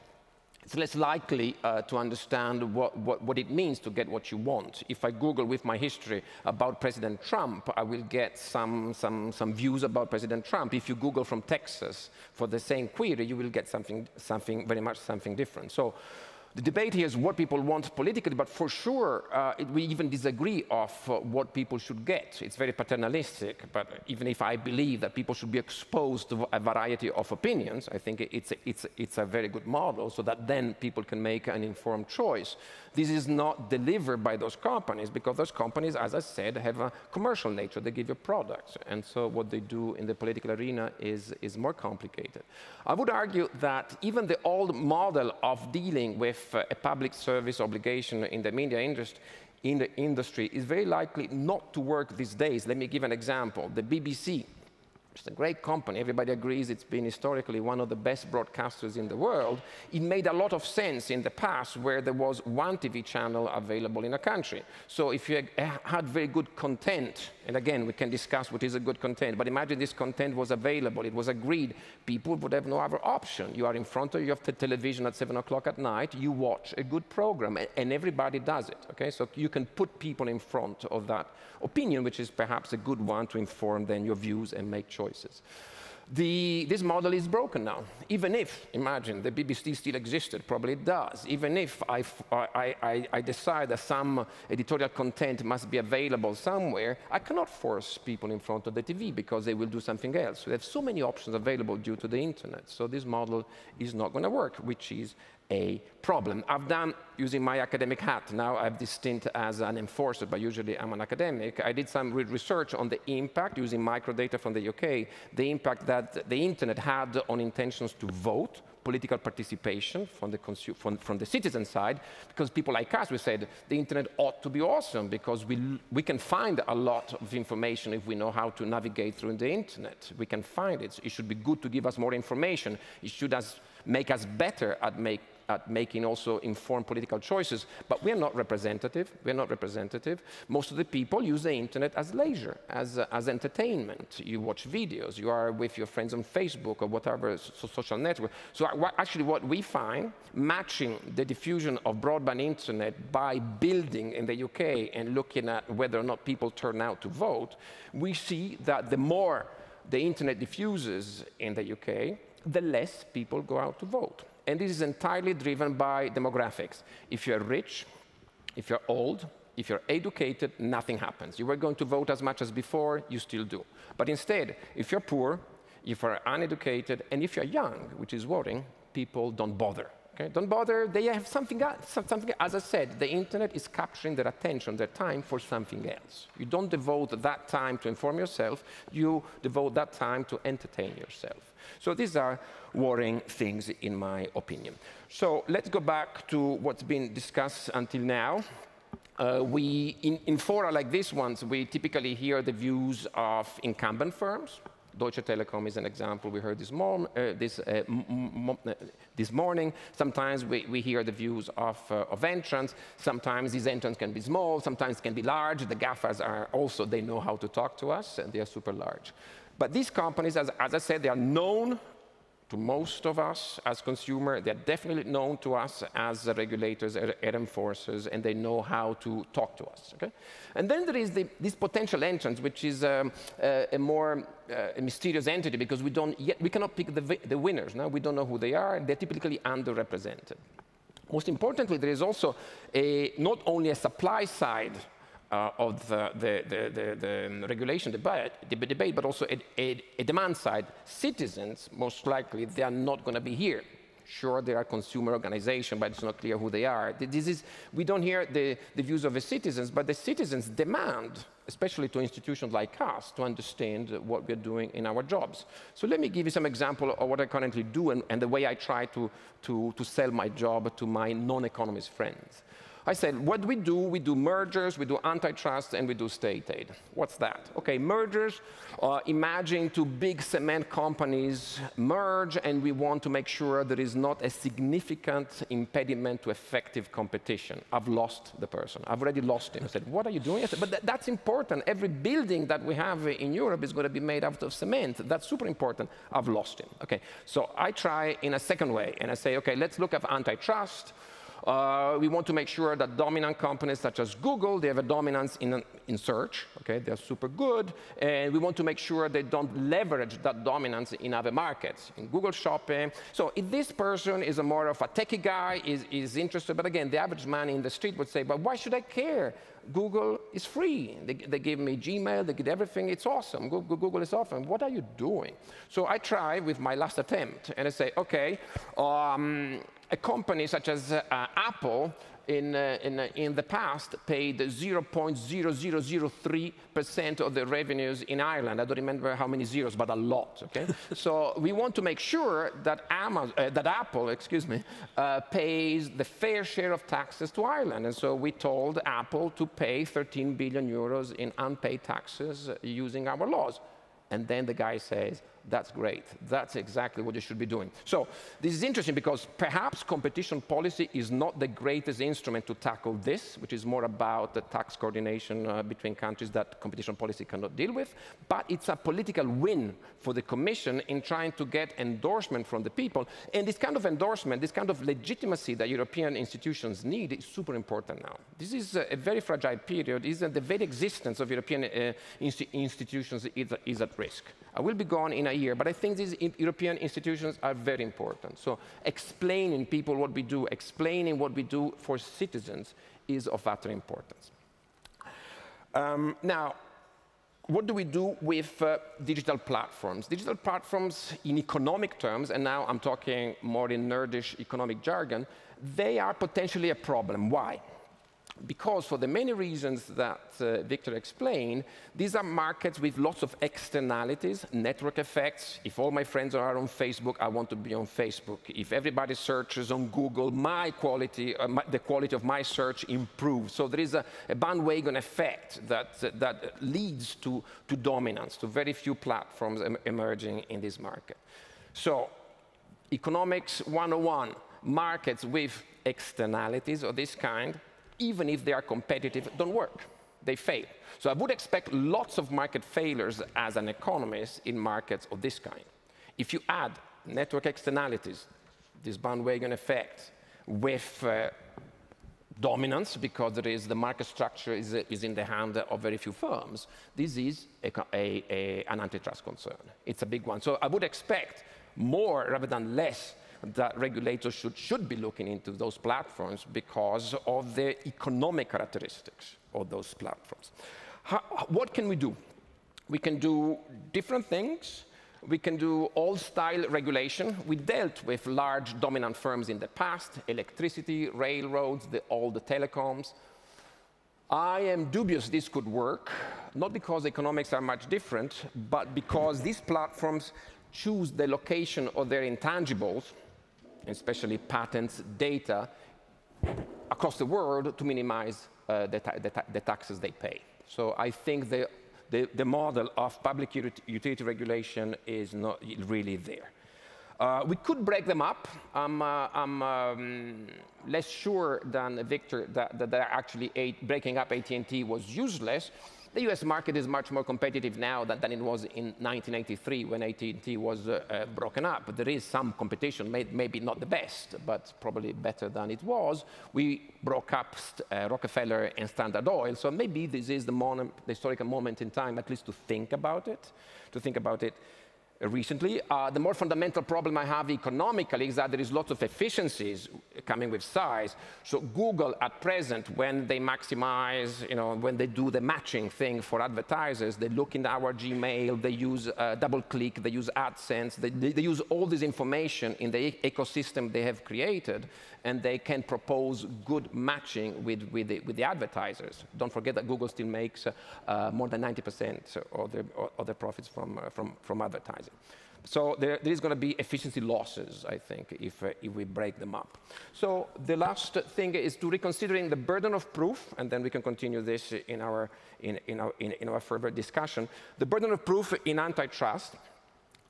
it's less likely uh, to understand what, what, what, it means to get what you want. If I Google with my history about President Trump, I will get some, some, some views about President Trump. If you Google from Texas for the same query, you will get something, something very much something different. So the debate here is what people want politically, but for sure, uh, it, we even disagree of uh, what people should get. It's very paternalistic, but even if I believe that people should be exposed to a variety of opinions, I think it's a, it's, it's a very good model so that then people can make an informed choice. This is not delivered by those companies because those companies, as I said, have a commercial nature. They give you products. And so what they do in the political arena is, is more complicated. I would argue that even the old model of dealing with uh, a public service obligation in the media industry in the industry is very likely not to work these days. Let me give an example. The BBC it's a great company. Everybody agrees it's been historically one of the best broadcasters in the world. It made a lot of sense in the past where there was one TV channel available in a country. So if you had very good content, and again, we can discuss what is a good content, but imagine this content was available, it was agreed, people would have no other option. You are in front of you have the television at 7 o'clock at night, you watch a good program, and everybody does it, okay? So you can put people in front of that opinion, which is perhaps a good one to inform then your views and make choices choices. The, this model is broken now. Even if, imagine, the BBC still existed, probably it does. Even if I, I, I, I, decide that some editorial content must be available somewhere, I cannot force people in front of the TV because they will do something else. We have so many options available due to the internet. So this model is not going to work, which is a problem. I've done, using my academic hat, now I have this stint as an enforcer, but usually I'm an academic. I did some research on the impact, using microdata from the UK, the impact that the internet had on intentions to vote, political participation from the, from, from the citizen side, because people like us, we said the internet ought to be awesome because we, we can find a lot of information if we know how to navigate through the internet. We can find it. It should be good to give us more information. It should us, make us better at make at making also informed political choices, but we're not representative. We're not representative. Most of the people use the internet as leisure, as, uh, as entertainment. You watch videos, you are with your friends on Facebook or whatever so social network. So uh, actually what we find, matching the diffusion of broadband internet by building in the UK and looking at whether or not people turn out to vote, we see that the more the internet diffuses in the UK, the less people go out to vote. And this is entirely driven by demographics. If you're rich, if you're old, if you're educated, nothing happens. You were going to vote as much as before, you still do. But instead, if you're poor, if you're uneducated, and if you're young, which is worrying, people don't bother. Okay? Don't bother, they have something else, something, as I said, the internet is capturing their attention, their time for something else. You don't devote that time to inform yourself, you devote that time to entertain yourself. So these are worrying things, in my opinion. So let's go back to what's been discussed until now. Uh, we, in, in fora like this ones, we typically hear the views of incumbent firms. Deutsche Telekom is an example we heard this, mor uh, this, uh, uh, this, morning. Sometimes we, we, hear the views of, uh, of, entrants. Sometimes these entrants can be small, sometimes can be large. The GAFAs are also, they know how to talk to us, and they are super large. But these companies, as, as I said, they are known to most of us as consumers. They're definitely known to us as regulators, as enforcers, and they know how to talk to us. Okay? And then there is the, this potential entrance, which is um, uh, a more uh, a mysterious entity because we, don't yet, we cannot pick the, the winners. Now we don't know who they are, and they're typically underrepresented. Most importantly, there is also a, not only a supply side uh, of the, the, the, the, regulation debate, debate but also a, a, a, demand side. Citizens, most likely, they are not going to be here. Sure, there are consumer organizations, but it's not clear who they are. This is, we don't hear the, the views of the citizens, but the citizens demand, especially to institutions like us, to understand what we're doing in our jobs. So let me give you some example of what I currently do and, and the way I try to, to, to sell my job to my non-economist friends. I said, what do we do? We do mergers, we do antitrust, and we do state aid. What's that? Okay, mergers, uh, imagine two big cement companies merge, and we want to make sure there is not a significant impediment to effective competition. I've lost the person. I've already lost him. I said, what are you doing? I said, but th that's important. Every building that we have in Europe is going to be made out of cement. That's super important. I've lost him. Okay, so I try in a second way, and I say, okay, let's look at antitrust. Uh, we want to make sure that dominant companies such as Google, they have a dominance in, in search, okay, they're super good, and we want to make sure they don't leverage that dominance in other markets, in Google Shopping. So if this person is a more of a techie guy, is, is interested, but again, the average man in the street would say, but why should I care? Google is free. They, they, give me Gmail, they give everything. It's awesome. Google, Google is awesome. What are you doing? So I try with my last attempt, and I say, okay, um, a company such as uh, Apple in, uh, in, uh, in, the past paid 0.0003% of the revenues in Ireland. I don't remember how many zeros, but a lot, okay? so we want to make sure that, Amazon, uh, that Apple, excuse me, uh, pays the fair share of taxes to Ireland. And so we told Apple to pay 13 billion euros in unpaid taxes using our laws. And then the guy says, that's great. That's exactly what you should be doing. So this is interesting because perhaps competition policy is not the greatest instrument to tackle this, which is more about the tax coordination uh, between countries that competition policy cannot deal with. But it's a political win for the Commission in trying to get endorsement from the people. And this kind of endorsement, this kind of legitimacy that European institutions need is super important now. This is a, very fragile period. Isn't the very existence of European uh, institutions is, is at risk. I will be gone in a year, but I think these European institutions are very important. So explaining people what we do, explaining what we do for citizens is of utter importance. Um, now, what do we do with uh, digital platforms? Digital platforms in economic terms, and now I'm talking more in nerdish economic jargon, they are potentially a problem. Why? Because for the many reasons that uh, Viktor explained, these are markets with lots of externalities, network effects. If all my friends are on Facebook, I want to be on Facebook. If everybody searches on Google, my quality, uh, my, the quality of my search improves. So there is a, a bandwagon effect that, uh, that leads to, to dominance, to very few platforms em emerging in this market. So economics 101, markets with externalities of this kind, even if they are competitive, don't work. They fail. So I would expect lots of market failures as an economist in markets of this kind. If you add network externalities, this bandwagon effect, with uh, dominance, because there is the market structure is, is in the hand of very few firms, this is a, a, a, an antitrust concern. It's a big one. So I would expect more rather than less that regulators should, should be looking into those platforms because of the economic characteristics of those platforms. How, what can we do? We can do different things. We can do old-style regulation. We dealt with large dominant firms in the past, electricity, railroads, the, all the telecoms. I am dubious this could work, not because economics are much different, but because these platforms choose the location of their intangibles especially patents, data, across the world to minimize uh, the, ta the, ta the, taxes they pay. So I think the, the, model of public utility regulation is not really there. Uh, we could break them up. I'm, uh, I'm um, less sure than Viktor that, that actually breaking up AT&T was useless. The US market is much more competitive now than, than it was in 1983 when AT&T was uh, uh, broken up. There is some competition, may, maybe not the best, but probably better than it was. We broke up uh, Rockefeller and Standard Oil, so maybe this is the, the historical moment in time at least to think about it, to think about it recently. Uh, the more fundamental problem I have economically is that there is lots of efficiencies coming with size. So Google at present, when they maximize, you know, when they do the matching thing for advertisers, they look in our Gmail, they use uh, DoubleClick, they use AdSense, they, they, they use all this information in the ecosystem they have created, and they can propose good matching with, with, the, with the advertisers. Don't forget that Google still makes uh more than 90% of their, of their profits from, uh, from, from advertising. So there, there is going to be efficiency losses, I think, if, uh, if we break them up. So the last thing is to reconsidering the burden of proof, and then we can continue this in our, in, in our, in, in our further discussion. The burden of proof in antitrust,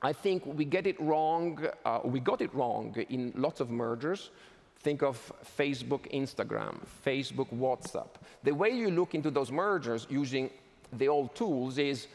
I think we get it wrong, uh, we got it wrong in lots of mergers. Think of Facebook, Instagram, Facebook, WhatsApp. The way you look into those mergers using the old tools is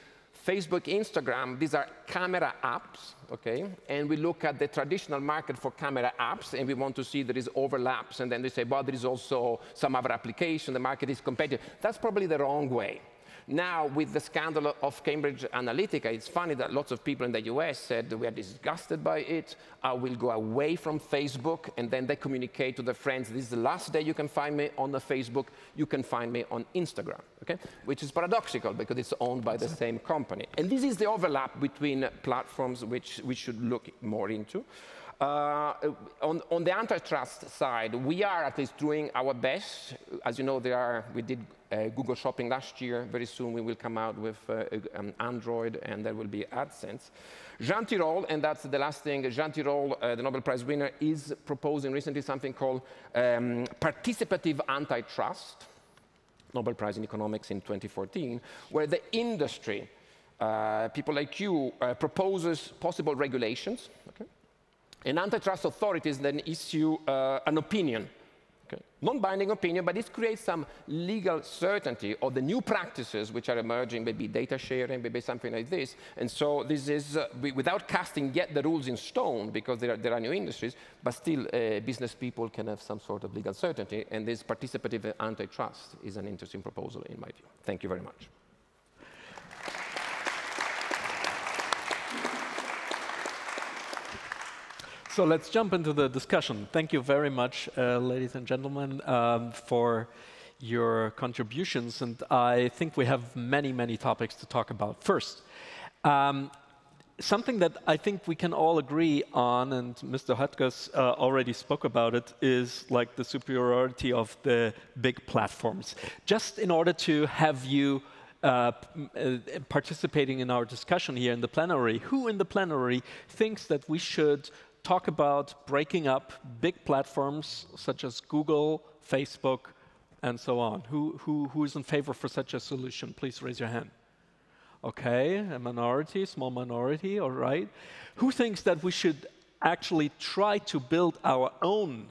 Facebook, Instagram, these are camera apps, okay? And we look at the traditional market for camera apps, and we want to see there is overlaps, and then they say, well, there is also some other application, the market is competitive. That's probably the wrong way. Now, with the scandal of Cambridge Analytica, it's funny that lots of people in the US said we are disgusted by it. Uh, I will go away from Facebook. And then they communicate to their friends, this is the last day you can find me on the Facebook. You can find me on Instagram, okay? Which is paradoxical because it's owned by the same company. And this is the overlap between platforms which we should look more into. Uh, on, on, the antitrust side, we are at least doing our best. As you know, there are, we did uh, Google Shopping last year. Very soon we will come out with uh, um, Android, and there will be AdSense. Jean Tirole, and that's the last thing, Jean Tirole, uh, the Nobel Prize winner, is proposing recently something called um, participative antitrust, Nobel Prize in Economics in 2014, where the industry, uh, people like you, uh, proposes possible regulations, okay? And antitrust authorities then issue uh, an opinion, okay. non-binding opinion, but this creates some legal certainty of the new practices which are emerging, maybe data sharing, maybe something like this. And so this is, uh, without casting yet the rules in stone, because there are, there are new industries, but still uh, business people can have some sort of legal certainty, and this participative antitrust is an interesting proposal in my view. Thank you very much. So let's jump into the discussion. Thank you very much, uh, ladies and gentlemen, um, for your contributions. And I think we have many, many topics to talk about. First, um, something that I think we can all agree on, and Mr. Höttges uh, already spoke about it, is like the superiority of the big platforms. Just in order to have you uh, uh, participating in our discussion here in the plenary, who in the plenary thinks that we should talk about breaking up big platforms such as Google, Facebook, and so on? Who, who, who is in favor for such a solution? Please raise your hand. Okay, a minority, small minority, all right. Who thinks that we should actually try to build our own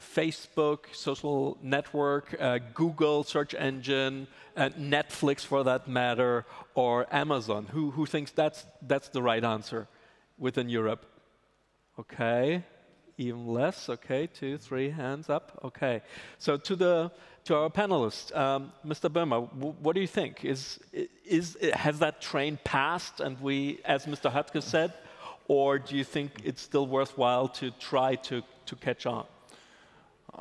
Facebook, social network, uh, Google search engine, uh, Netflix for that matter, or Amazon? Who, who thinks that's, that's the right answer within Europe? Okay, even less. Okay, two, three hands up. Okay, so to the to our panelists, um, Mr. Böhmer, what do you think? Is is has that train passed, and we, as Mr. Höttges said, or do you think it's still worthwhile to try to to catch on?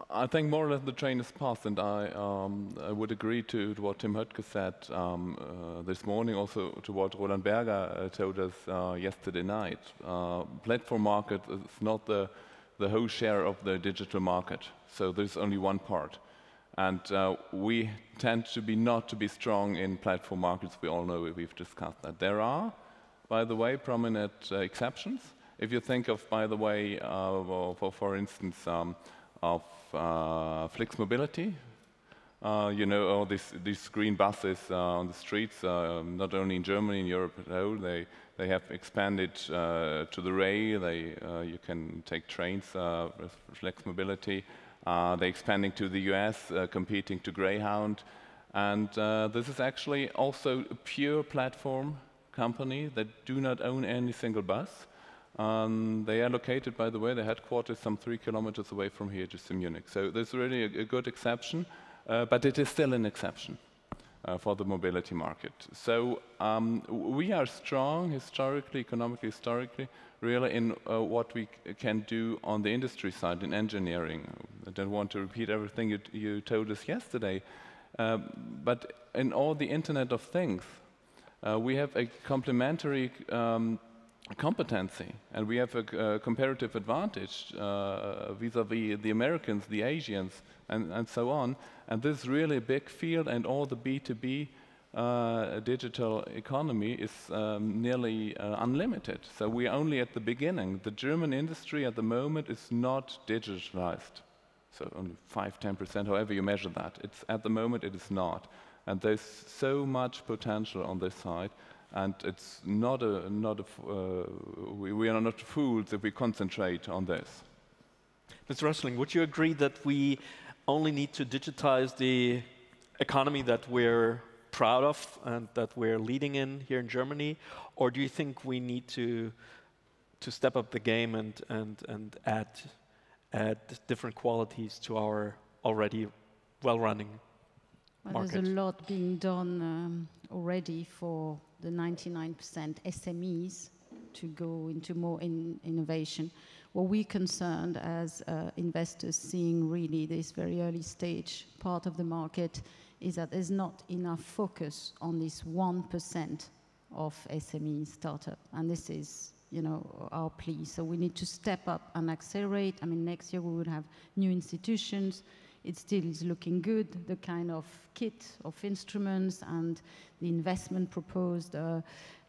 I think more or less the train is past, and I, um, I would agree to, to, what Tim Höttges said um, uh, this morning, also to what Roland Berger uh, told us uh, yesterday night. Uh, platform market is not the, the whole share of the digital market, so there's only one part. And uh, we tend to be not to be strong in platform markets. We all know we've discussed that. There are, by the way, prominent uh, exceptions. If you think of, by the way, for, for instance, um, of uh, Mobility. Uh, you know, all these, these green buses uh, on the streets, uh, not only in Germany, in Europe at all, they, they have expanded uh, to the rail. They, uh, you can take trains with Flix Mobility. they're expanding to the US, competing to Greyhound. And this is actually also a pure platform company that do not own any single bus. Um, they are located, by the way, the headquarters some three kilometers away from here, just in Munich. So there's really a, a good exception, uh, but it is still an exception uh, for the mobility market. So um, we are strong historically, economically, historically, really in uh, what we can do on the industry side, in engineering. I don't want to repeat everything you, you told us yesterday, um, but in all the Internet of Things, uh, we have a complementary um, competency, and we have a, a comparative advantage uh, vis-à-vis -vis the Americans, the Asians, and, and, so on. And this is really big field, and all the B2B uh, digital economy is um, nearly uh, unlimited. So we're only at the beginning. The German industry at the moment is not digitalized. So only 5, 10%, however you measure that. It's, at the moment, it is not. And there's so much potential on this side and it's not a, not a, uh, we, we, are not fools if we concentrate on this. Mr. Rusling, would you agree that we only need to digitize the economy that we're proud of and that we're leading in here in Germany, or do you think we need to to step up the game and and and add add different qualities to our already well-running well, market? There's a lot being done um, already for the 99% SMEs to go into more in innovation. What we're concerned as uh, investors seeing really this very early stage part of the market is that there's not enough focus on this 1% of SME startup. And this is you know, our plea. So we need to step up and accelerate. I mean, next year we would have new institutions, it still is looking good, the kind of kit of instruments and the investment proposed uh,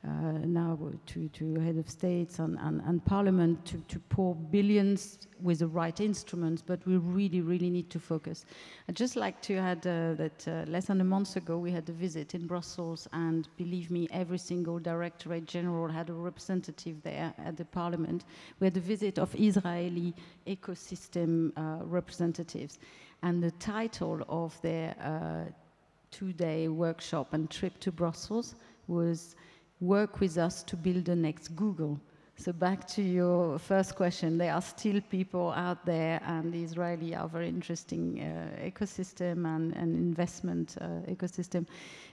uh, now to, to head of states and, and, and parliament to, to pour billions with the right instruments, but we really, really need to focus. I'd just like to add uh, that uh, less than a month ago we had a visit in Brussels, and believe me, every single Directorate General had a representative there at the parliament. We had a visit of Israeli ecosystem uh, representatives and the title of their uh, two-day workshop and trip to Brussels was Work with us to build the next Google. So back to your first question, there are still people out there, and the Israeli are very interesting uh, ecosystem and, and investment uh, ecosystem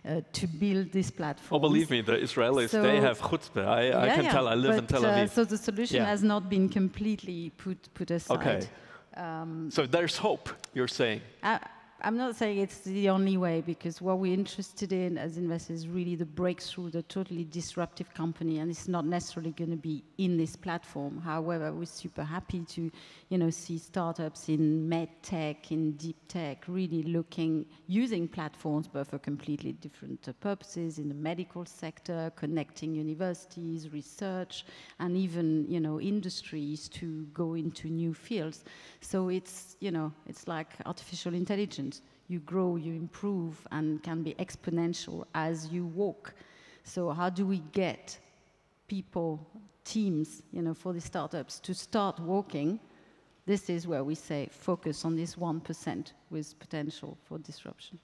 uh, to build this platform. Oh, believe me, the Israelis, so they have chutzpah. I, yeah, I can yeah, tell, I live but, in Tel Aviv. Uh, so the solution yeah. has not been completely put, put aside. Okay. Um, so there's hope, you're saying? I'm not saying it's the only way because what we're interested in as investors is really the breakthrough, the totally disruptive company, and it's not necessarily going to be in this platform. However, we're super happy to, you know, see startups in med tech, in deep tech, really looking using platforms, but for completely different purposes in the medical sector, connecting universities, research, and even, you know, industries to go into new fields. So it's, you know, it's like artificial intelligence you grow, you improve, and can be exponential as you walk. So how do we get people, teams, you know, for the startups to start walking? This is where we say focus on this 1% with potential for disruption.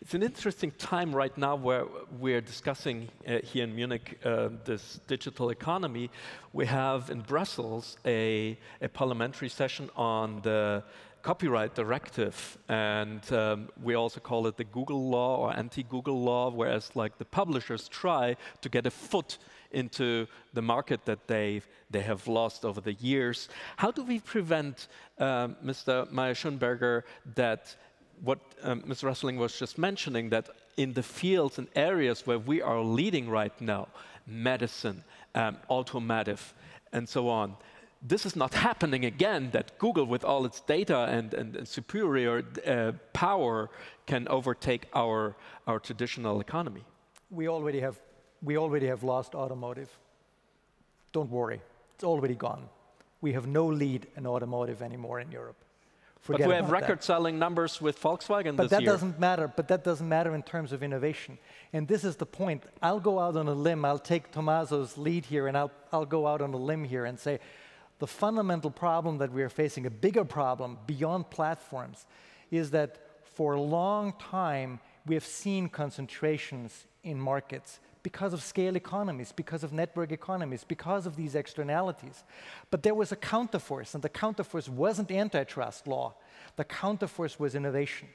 It's an interesting time right now where we're discussing uh, here in Munich uh, this digital economy. We have in Brussels a, a parliamentary session on the copyright directive, and um, we also call it the Google law or anti-Google law, whereas like the publishers try to get a foot into the market that they they have lost over the years. How do we prevent, um, Mr. Mayer-Schönberger, that what um, Ms. Rusling was just mentioning, that in the fields and areas where we are leading right now, medicine, um, automotive, and so on, this is not happening again, that Google, with all its data and, and, and superior uh, power, can overtake our, our traditional economy. We already, have, we already have lost automotive. Don't worry, it's already gone. We have no lead in automotive anymore in Europe. Forget but we have record-selling numbers with Volkswagen but that year. doesn't matter. But that doesn't matter in terms of innovation. And this is the point. I'll go out on a limb. I'll take Tommaso's lead here, and I'll, I'll go out on a limb here and say the fundamental problem that we are facing, a bigger problem beyond platforms, is that for a long time we have seen concentrations in markets because of scale economies, because of network economies, because of these externalities. But there was a counterforce, and the counterforce wasn't antitrust law. The counterforce was innovation.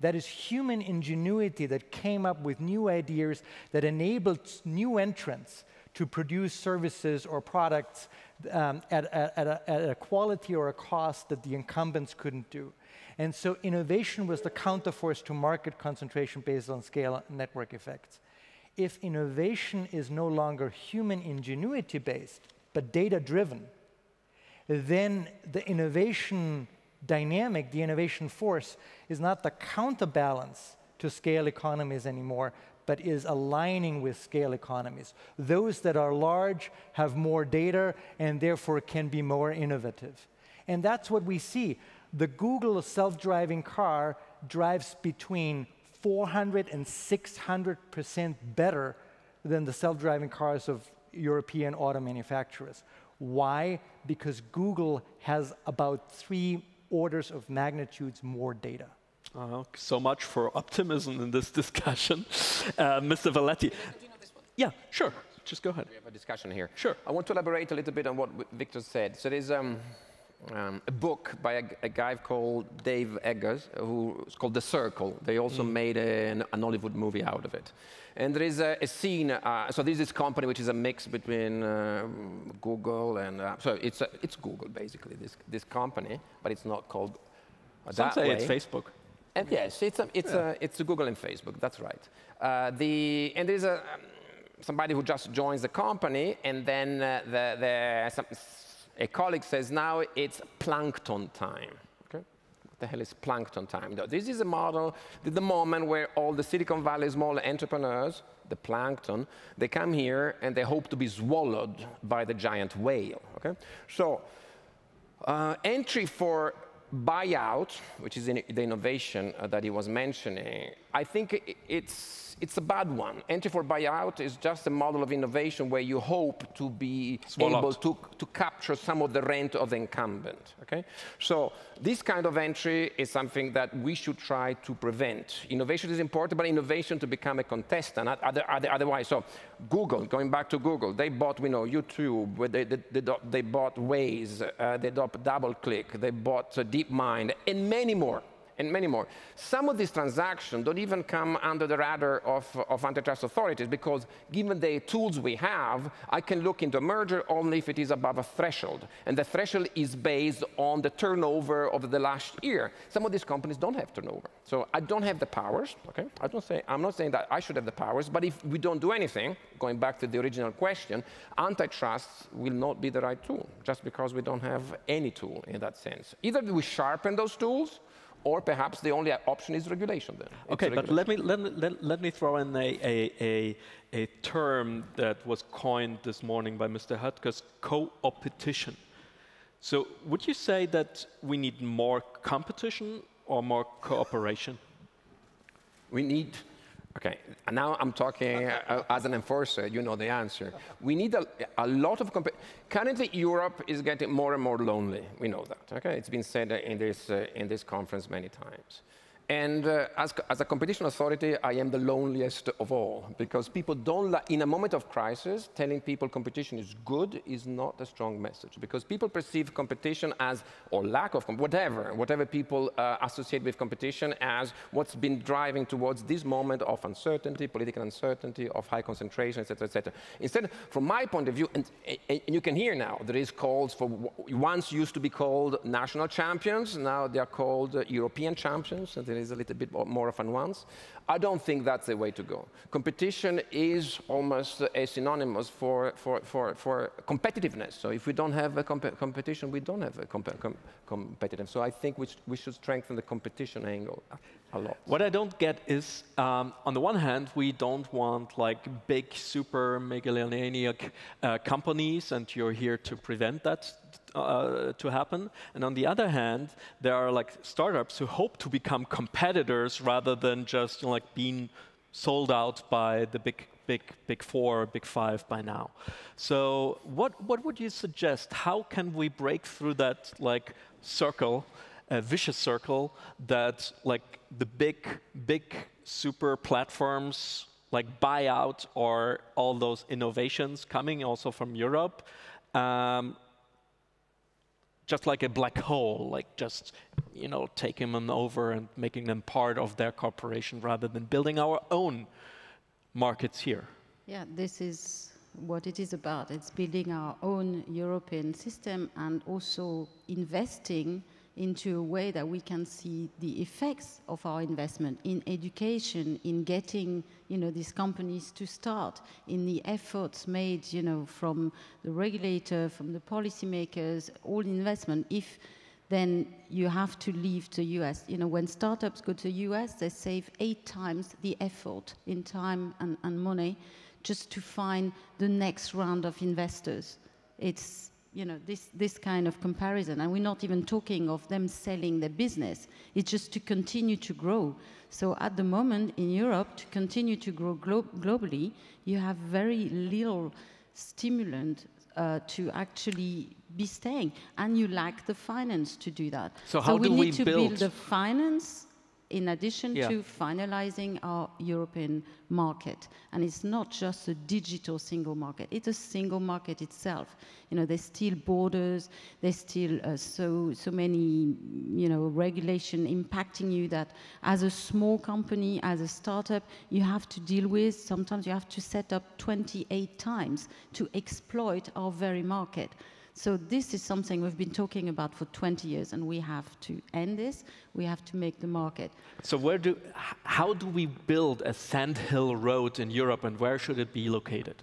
That is human ingenuity that came up with new ideas that enabled new entrants to produce services or products um, at, at, at, a, at a quality or a cost that the incumbents couldn't do. And so innovation was the counterforce to market concentration based on scale network effects. If innovation is no longer human ingenuity based, but data driven, then the innovation dynamic, the innovation force, is not the counterbalance to scale economies anymore, but is aligning with scale economies. Those that are large have more data and therefore can be more innovative. And that's what we see. The Google self-driving car drives between 400 and 600% better than the self-driving cars of European auto manufacturers. Why? Because Google has about three orders of magnitudes more data. Uh, so much for optimism in this discussion. Uh, Mr. Valletti. yeah, sure. Just go ahead. We have a discussion here. Sure. I want to elaborate a little bit on what Viktor said. So there's um, um, a book by a, a, guy called Dave Eggers, who is called The Circle. They also mm. made a, an, an, Hollywood movie out of it. And there is a, a scene, uh, so this is a company which is a mix between uh, Google and, uh, so it's, it's Google basically, this, this company, but it's not called Some say way. it's Facebook. And yes, it's a, it's, yeah. a, it's Google and Facebook, that's right. Uh, the, and there's a, um, somebody who just joins the company, and then uh, the, the, some, a colleague says, now it's plankton time. Okay? What the hell is plankton time? No, This is a model, the moment where all the Silicon Valley small entrepreneurs, the plankton, they come here and they hope to be swallowed by the giant whale. Okay? So uh, entry for buyout, which is in the innovation uh, that he was mentioning, I think it's, it's a bad one. Entry for buyout is just a model of innovation where you hope to be Swallowed. able to, to capture some of the rent of the incumbent. Okay? So this kind of entry is something that we should try to prevent. Innovation is important, but innovation to become a contestant. Other, other, otherwise, so Google, going back to Google, they bought, we know, YouTube, they, they, they, they bought Waze, uh, they bought DoubleClick, they bought uh, DeepMind, and many more and many more. Some of these transactions don't even come under the radar of, of antitrust authorities because given the tools we have, I can look into a merger only if it is above a threshold. And the threshold is based on the turnover of the last year. Some of these companies don't have turnover. So I don't have the powers, okay? I don't say, I'm not saying that I should have the powers, but if we don't do anything, going back to the original question, antitrust will not be the right tool, just because we don't have any tool in that sense. Either we sharpen those tools, or perhaps the only option is regulation then. It's Okay, but regulation. let me, let, me- let, let me throw in a, a, a, a term that was coined this morning by Mr. Höttges, co-opetition. So would you say that we need more competition or more cooperation? We need, okay, and now I'm talking uh, as an enforcer, you know the answer. We need a, a lot of, currently Europe is getting more and more lonely, we know that, okay? It's been said in this, uh, in this conference many times. And uh, as, as a competition authority, I am the loneliest of all because people don't, in a moment of crisis, telling people competition is good is not a strong message because people perceive competition as, or lack of, whatever, whatever people uh, associate with competition as what's been driving towards this moment of uncertainty, political uncertainty, of high concentration, et cetera, et cetera. Instead, from my point of view, and, and you can hear now, there is calls for, once used to be called national champions, now they are called uh, European champions, and there is a little bit more- of a nuance. I don't think that's the way to go. Competition is almost a synonymous for, for, for, for competitiveness. So if we don't have a comp- competition, we don't have a comp- com- competitive. So I think we, sh- we should strengthen the competition angle a- a lot. What I don't get is, um, on the one hand, we don't want like big, super megalomaniac uh, companies, and you're here to prevent that uh, to happen. And on the other hand, there are like startups who hope to become competitors rather than just you know, like being sold out by the big, big, big four, big five by now. So, what what would you suggest? How can we break through that like circle? a vicious circle that like the big big super platforms like buy out or all those innovations coming also from Europe um, just like a black hole like just you know taking them over and making them part of their corporation rather than building our own markets here Yeah, this is what it is about. It's building our own European system and also investing into a way that we can see the effects of our investment in education, in getting you know these companies to start, in the efforts made you know from the regulator, from the policymakers, all investment. If then you have to leave the US. You know, when startups go to the US, they save eight times the effort in time and, and money just to find the next round of investors. It's you know this this kind of comparison, and we're not even talking of them selling their business. It's just to continue to grow. So at the moment in Europe, to continue to grow glo- globally, you have very little stimulant uh, to actually be staying, and you lack the finance to do that. So how we do need we to build- build the finance in addition Yeah. to finalizing our European market. And it's not just a digital single market, it's a single market itself. You know, there's still borders, there's still uh, so, so many, you know, regulation impacting you that as a small company, as a startup, you have to deal with, sometimes you have to set up 28 times to exploit our very market. So this is something we've been talking about for 20 years, and we have to end this. We have to make the market. so where do how do we build a sandhill road in Europe and where should it be located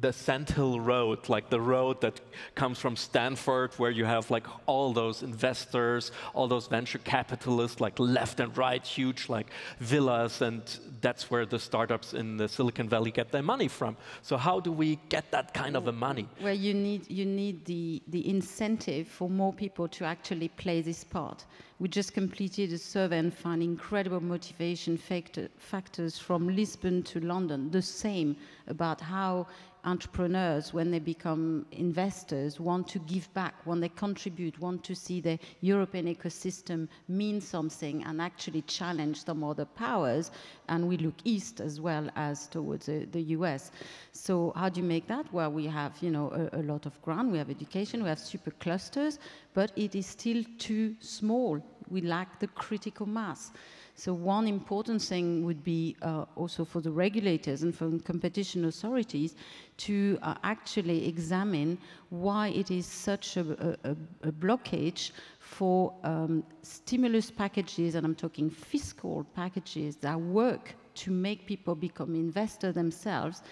The Sand Hill Road, like the road that comes from Stanford, where you have like all those investors, all those venture capitalists, like left and right, huge like villas, and that's where the startups in the Silicon Valley get their money from. So how do we get that kind of a money? Where you need, you need the, the incentive for more people to actually play this part. We just completed a survey and found incredible motivation factor, factors from Lisbon to London, the same about how entrepreneurs, when they become investors, want to give back, want they contribute, want to see the European ecosystem mean something and actually challenge some other powers. And we look east as well as towards the, the US. So how do you make that? Well, we have, you know, a, a lot of ground, we have education, we have super clusters, but it is still too small. We lack the critical mass. So one important thing would be uh, also for the regulators and for competition authorities to uh, actually examine why it is such a, a, a blockage for um, stimulus packages, and I'm talking fiscal packages that work to make people become investors themselves.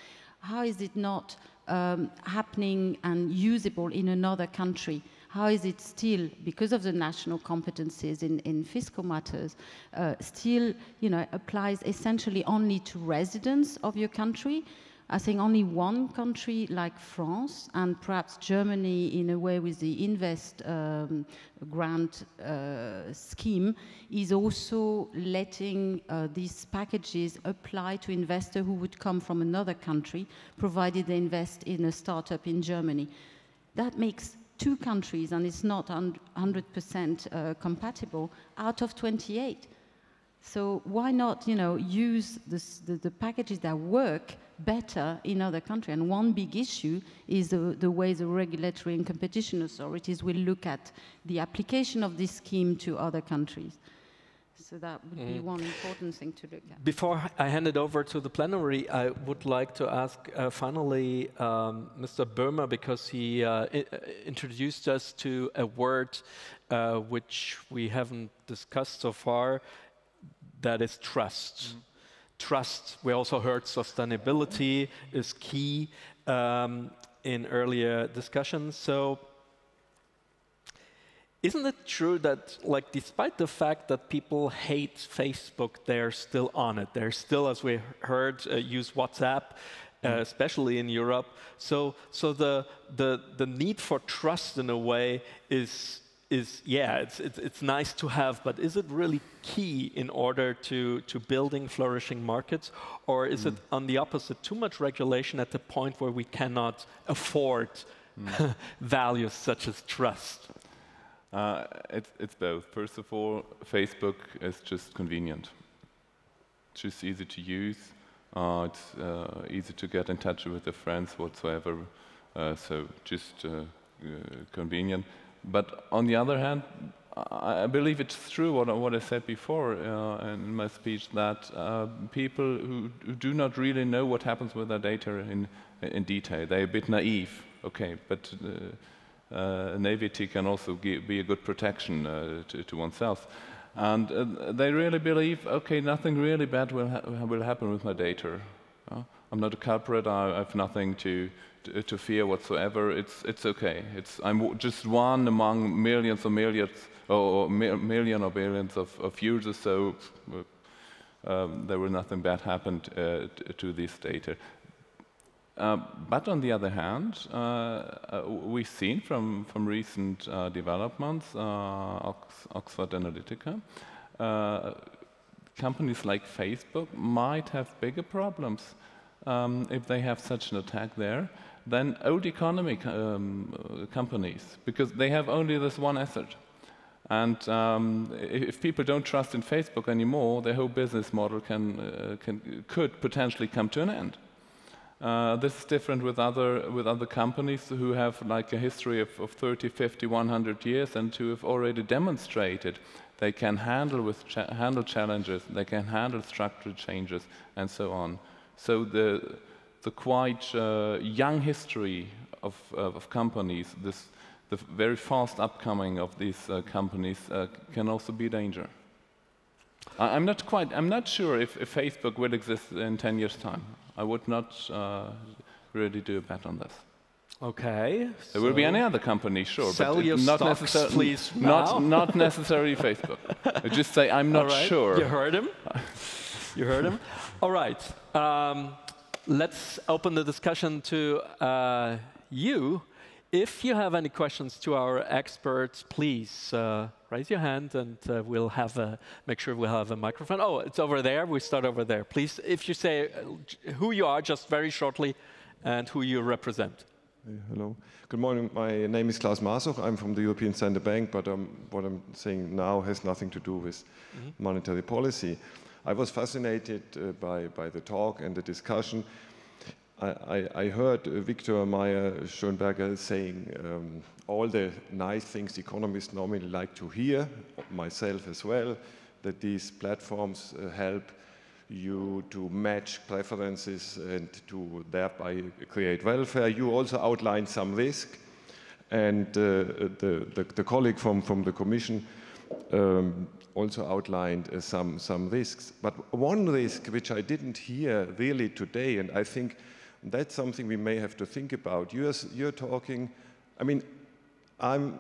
How is it not um, happening and usable in another country? How is it still, because of the national competencies in, in fiscal matters, uh, still you know, applies essentially only to residents of your country? I think only one country like France and perhaps Germany, in a way, with the Invest um, grant uh, scheme, is also letting uh, these packages apply to investors who would come from another country, provided they invest in a startup in Germany. That makes two countries and it's not 100% uh, compatible out of 28. So why not, you know, use this, the, the, packages that work better in other countries? And one big issue is the, the way the regulatory and competition authorities will look at the application of this scheme to other countries. So that would mm. be one important thing to look at. Before I hand it over to the plenary, I would like to ask uh, finally um, Mr. Böhmer, because he uh, uh, introduced us to a word uh, which we haven't discussed so far, that is trust. Mm. Trust, we also heard sustainability is key um, in earlier discussions. So isn't it true that, like, despite the fact that people hate Facebook, they're still on it? They're still, as we heard, uh, use WhatsApp, uh, mm. especially in Europe. So, so the, the, the need for trust, in a way, is, is yeah, it's, it's, it's nice to have, but is it really key in order to, to building flourishing markets? Or is mm. it, on the opposite, too much regulation at the point where we cannot afford mm. values such as trust? Uh, it's, it's both. First of all, Facebook is just convenient. Just easy to use. Uh, it's uh, easy to get in touch with the friends whatsoever. Uh, so just uh, uh, convenient. But on the other hand, I, I believe it's true what, what I said before in my speech that people who, who, do not really know what happens with their data in, in detail, they're a bit naive. Okay, but uh, naivety can also be a good protection uh, to, to, oneself. And uh, they really believe, okay, nothing really bad will, ha will happen with my data. Uh, I'm not a culprit. I, have nothing to, to, to, fear whatsoever. It's, it's okay. It's, I'm just one among millions or millions or, mi million or billions of, of users, so um, there will nothing bad happen uh, to this data. Uh, but on the other hand, uh, uh, we've seen from, from recent uh, developments, uh, Ox Oxford Analytica, companies like Facebook might have bigger problems um, if they have such an attack there than old economy um, companies, because they have only this one asset. And um, if people don't trust in Facebook anymore, their whole business model can, can, could potentially come to an end. Uh, this is different with other, with other companies who have like a history of, of 30, 50, 100 years and who have already demonstrated they can handle, with cha handle challenges, they can handle structural changes, and so on. So the, the quite uh, young history of, of companies, this, the very fast upcoming of these uh, companies uh, can also be a danger. I'm not quite, I'm not sure if, if Facebook will exist in 10 years' time. I would not uh, really do a bet on this. Okay. There so will be any other company, sure, sell but your not, stocks, please not, not necessarily Facebook. Just say I'm not sure. You heard him. you heard him. All right. Um, let's open the discussion to uh, you. If you have any questions to our experts, please uh, raise your hand and uh, we'll have a, make sure we'll have a microphone. Oh, it's over there. We start over there. Please, if you say uh, who you are, just very shortly, and who you represent. Hey, hello. Good morning. My name is Klaus Masuch. I'm from the European Central Bank, but um, what I'm saying now has nothing to do with mm -hmm. monetary policy. I was fascinated uh, by, by the talk and the discussion. I, I, heard Viktor Mayer Schönberger saying um, all the nice things economists normally like to hear, myself as well, that these platforms uh, help you to match preferences and to thereby create welfare. You also outlined some risk, and uh, the, the, the, colleague from, from the Commission um, also outlined uh, some, some risks. But one risk which I didn't hear really today, and I think that's something we may have to think about. You're, you're talking, I mean, I'm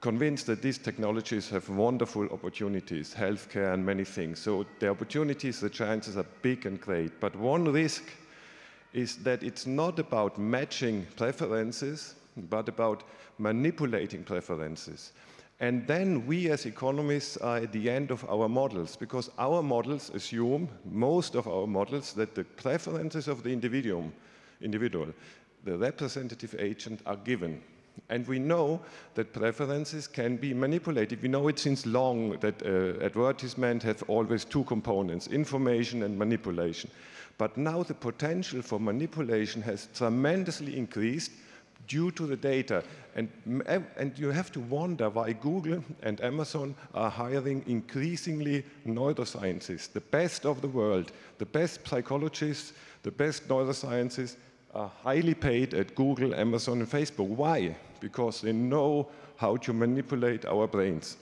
convinced that these technologies have wonderful opportunities, healthcare and many things. So the opportunities, the chances are big and great. But one risk is that it's not about matching preferences, but about manipulating preferences. And then we as economists are at the end of our models because our models assume, most of our models, that the preferences of the individual, individual the representative agent, are given. And we know that preferences can be manipulated. We know it since long that uh, advertisement have always two components, information and manipulation. But now the potential for manipulation has tremendously increased due to the data. And, and you have to wonder why Google and Amazon are hiring increasingly neuroscientists, the best of the world, the best psychologists, the best neuroscientists are highly paid at Google, Amazon, and Facebook. Why? Because they know how to manipulate our brains.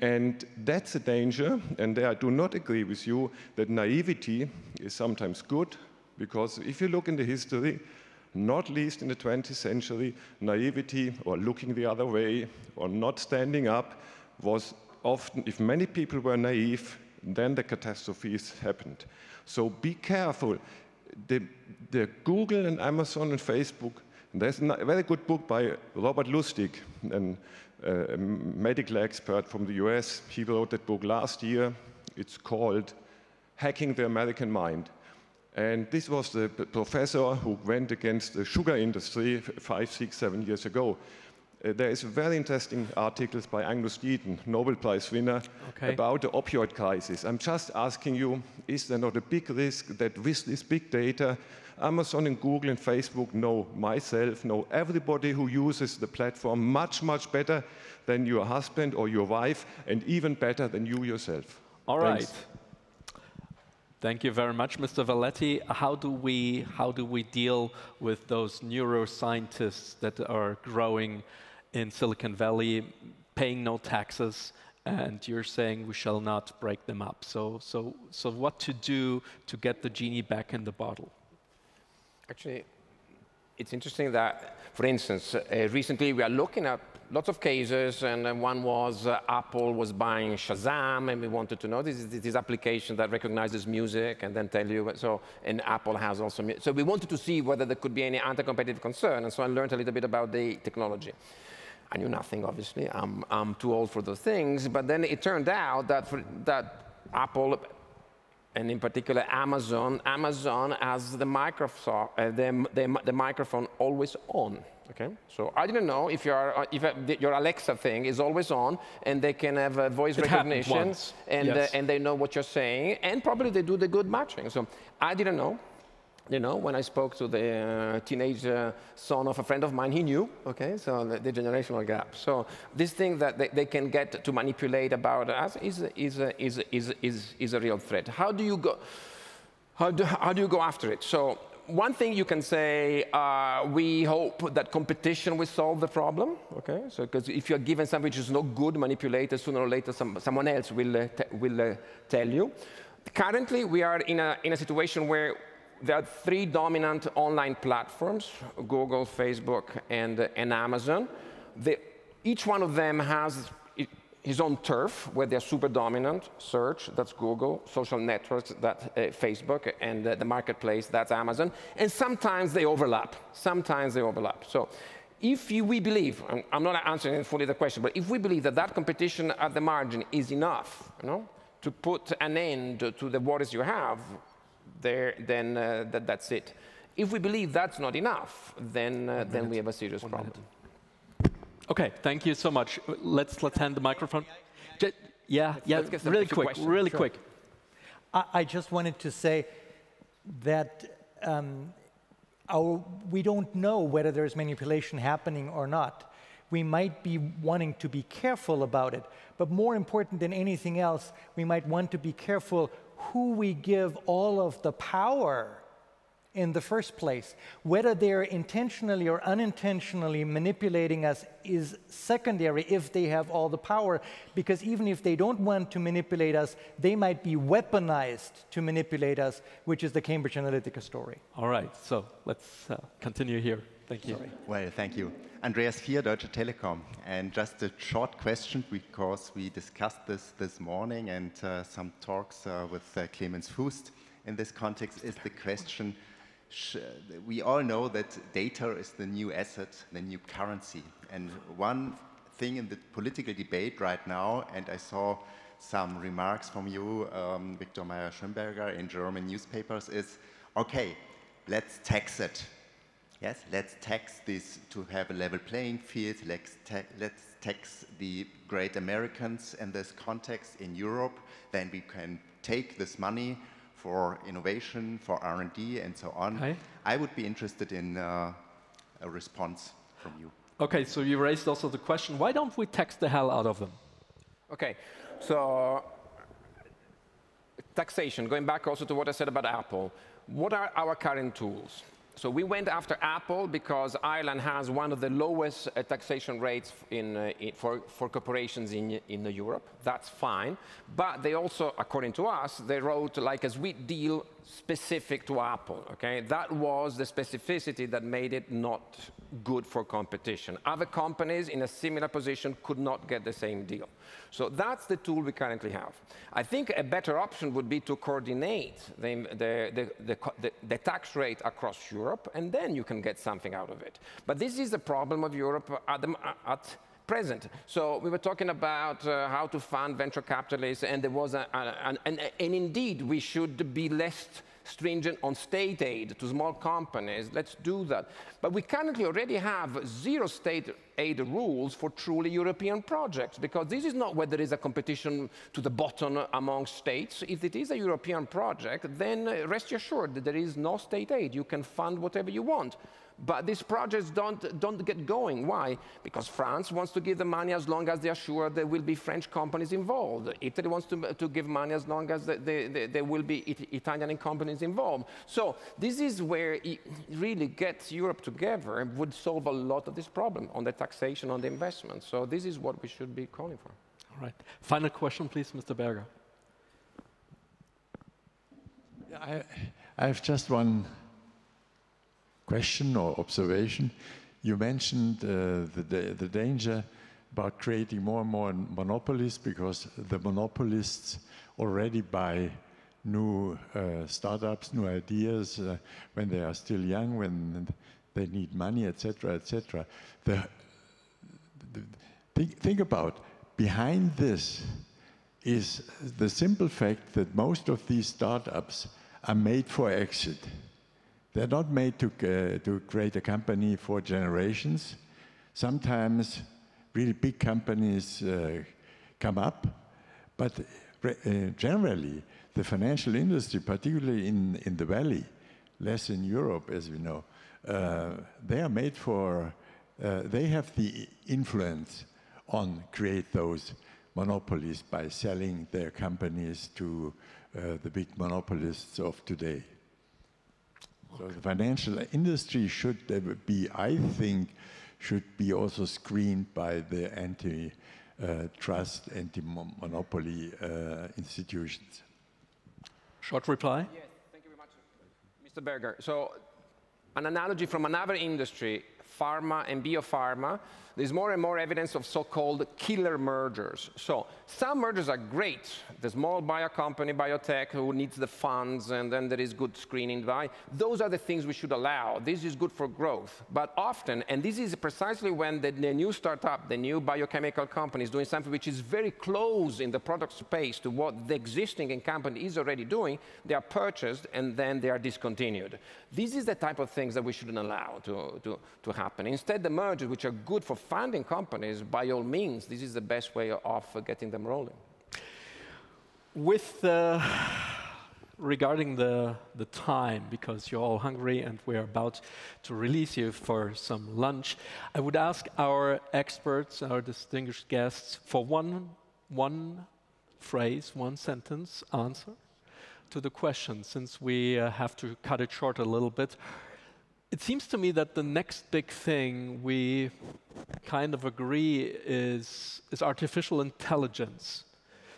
And that's a danger, and there I do not agree with you that naivety is sometimes good, because if you look in the history, not least in the 20th century, naivety or looking the other way or not standing up was often, if many people were naive, then the catastrophes happened. So be careful. The, the Google and Amazon and Facebook, there's a very good book by Robert Lustig, an, uh, a medical expert from the US. He wrote that book last year. It's called Hacking the American Mind. And this was the professor who went against the sugar industry five, six, seven years ago. Uh, there is very interesting articles by Angus Deaton, Nobel Prize winner, okay. about the opioid crisis. I'm just asking you, is there not a big risk that with this big data, Amazon and Google and Facebook know myself, know everybody who uses the platform much, much better than your husband or your wife, and even better than you yourself? All right. Thank you very much, Mr. Valletti. How do we how do we deal with those neuroscientists that are growing in Silicon Valley, paying no taxes, and you're saying we shall not break them up? So so so what to do to get the genie back in the bottle? Actually, it's interesting that, for instance, uh, recently we are looking at lots of cases, and one was uh, Apple was buying Shazam, and we wanted to know this is this application that recognizes music and then tell you. So, and Apple has also. So we wanted to see whether there could be any anti-competitive concern, and so I learned a little bit about the technology. I knew nothing, obviously. I'm, I'm too old for those things. But then it turned out that, for, that Apple and in particular Amazon, Amazon has the, Microsoft, uh, the, the, the, microphone always on. Okay, so I didn't know if, your uh, if uh, your Alexa thing is always on, and they can have uh, voice it recognition, and yes. Uh, and they know what you're saying, and probably they do the good matching. So I didn't know you know, when I spoke to the uh, teenage uh, son of a friend of mine, he knew, okay, so the, the generational gap. So this thing that they, they, can get to manipulate about us is, is, is, is, is, is a real threat. How do you go, how do, how do you go after it? So one thing you can say, uh, we hope that competition will solve the problem, okay? So because if you're given something which is not good, manipulated, sooner or later some, someone else will, uh, will uh, tell you. Currently, we are in a, in a situation where there are three dominant online platforms, Google, Facebook, and, and Amazon. Each one of them has his own turf, where they're super dominant, search, that's Google, social networks, that's uh, Facebook, and uh, the marketplace, that's Amazon. And sometimes they overlap. Sometimes they overlap. So if you, we believe, I'm, not answering fully the question, but if we believe that that competition at the margin is enough, you know, to put an end to the worries you have, there, then uh, that, that's it. If we believe that's not enough, then, uh, then we have a serious One problem. Minute. Okay, thank you so much. Let's, let's hand the microphone. J yeah, let's, yeah, let's really quick, questions. really sure. quick. I, I, just wanted to say that um, our, we don't know whether there's manipulation happening or not. We might be wanting to be careful about it, but more important than anything else, we might want to be careful who we give all of the power in the first place. Whether they're intentionally or unintentionally manipulating us is secondary if they have all the power, because even if they don't want to manipulate us, they might be weaponized to manipulate us, which is the Cambridge Analytica story. All right, so let's uh, continue here. Thank you. Sorry. Well, thank you. Andreas Vier, Deutsche Telekom. And just a short question, because we discussed this this morning and uh, some talks uh, with uh, Clemens Fuest in this context is the question, we all know that data is the new asset, the new currency. And one thing in the political debate right now, and I saw some remarks from you, um, Viktor Mayer-Schönberger, in German newspapers, is okay, let's tax it. Yes, let's tax this to have a level playing field. Let's, ta let's tax the great Americans in this context in Europe. Then we can take this money for innovation, for R&D, and so on. Hi. I would be interested in uh, a response from you. Okay, so you raised also the question, why don't we tax the hell out of them? Okay, so taxation, going back also to what I said about Apple, what are our current tools? So we went after Apple because Ireland has one of the lowest uh, taxation rates in, uh, in, for, for corporations in, in Europe. That's fine. But they also, according to us, they wrote like a sweet deal specific to Apple. Okay, that was the specificity that made it not good for competition. Other companies in a similar position could not get the same deal. So that's the tool we currently have. I think a better option would be to coordinate the, the, the, the, tax rate across Europe, and then you can get something out of it. But this is the problem of Europe at, at present. So we were talking about uh, how to fund venture capitalists, and there was a, a, an, and, and indeed we should be less stringent on state aid to small companies. Let's do that. But we currently already have zero state aid rules for truly European projects, because this is not where there is a competition to the bottom among states. If it is a European project, then rest assured that there is no state aid. You can fund whatever you want. But these projects don't, don't get going. Why? Because France wants to give the money as long as they are sure there will be French companies involved. Italy wants to, to give money as long as the, the, the, there will be it, Italian companies involved. So this is where it really gets Europe together and would solve a lot of this problem on the taxation, on the investment. So this is what we should be calling for. All right. Final question, please, Mr. Berger. I, I have just one question or observation. You mentioned uh, the, the danger about creating more and more monopolies because the monopolists already buy new uh, startups, new ideas uh, when they are still young, when they need money, etc., etc. The, the, think, think about behind this is the simple fact that most of these startups are made for exit. They're not made to, uh, to create a company for generations. Sometimes really big companies uh, come up, but uh, generally the financial industry, particularly in, in the Valley, less in Europe as we know, uh, they are made for, uh, they have the influence on create those monopolies by selling their companies to uh, the big monopolists of today. So the financial industry should be, I think, should be also screened by the anti-trust, uh, anti-monopoly uh, institutions. Short reply? Yes, thank you very much, Mr. Berger. So an analogy from another industry, pharma and biopharma, there's more and more evidence of so-called killer mergers. So some mergers are great. The small bio company, biotech, who needs the funds, and then there is good screening by. Those are the things we should allow. This is good for growth. But often, and this is precisely when the, the new startup, the new biochemical company is doing something which is very close in the product space to what the existing incumbent is already doing, they are purchased and then they are discontinued. This is the type of things that we shouldn't allow to, to, to happen. Instead, the mergers, which are good for funding companies, by all means, this is the best way of getting them rolling. With uh, regarding the, the time, because you're all hungry and we're about to release you for some lunch, I would ask our experts, our distinguished guests, for one, one phrase, one sentence answer to the question, since we uh, have to cut it short a little bit. It seems to me that the next big thing we kind of agree is, is artificial intelligence.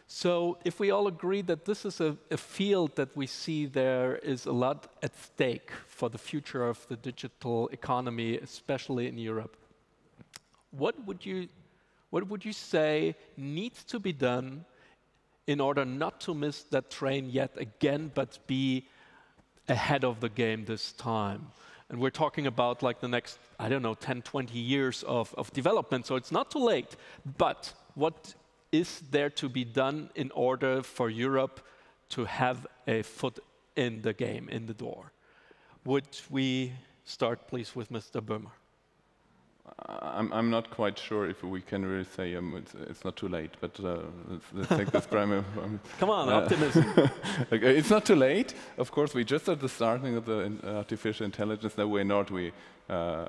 So if we all agree that this is a, a, field that we see there is a lot at stake for the future of the digital economy, especially in Europe, what would you, what would you say needs to be done in order not to miss that train yet again, but be ahead of the game this time? And we're talking about like the next, I don't know, 10, 20 years of, of development, so it's not too late. But what is there to be done in order for Europe to have a foot in the game, in the door? Would we start, please, with Mr. Böhmer? I'm, I'm not quite sure if we can really say um, it's, it's, not too late, but uh, let's, let's, take this primary. Um, Come on, uh, optimism. okay, it's not too late. Of course, we just at the starting of the artificial intelligence. No, we're not. We uh,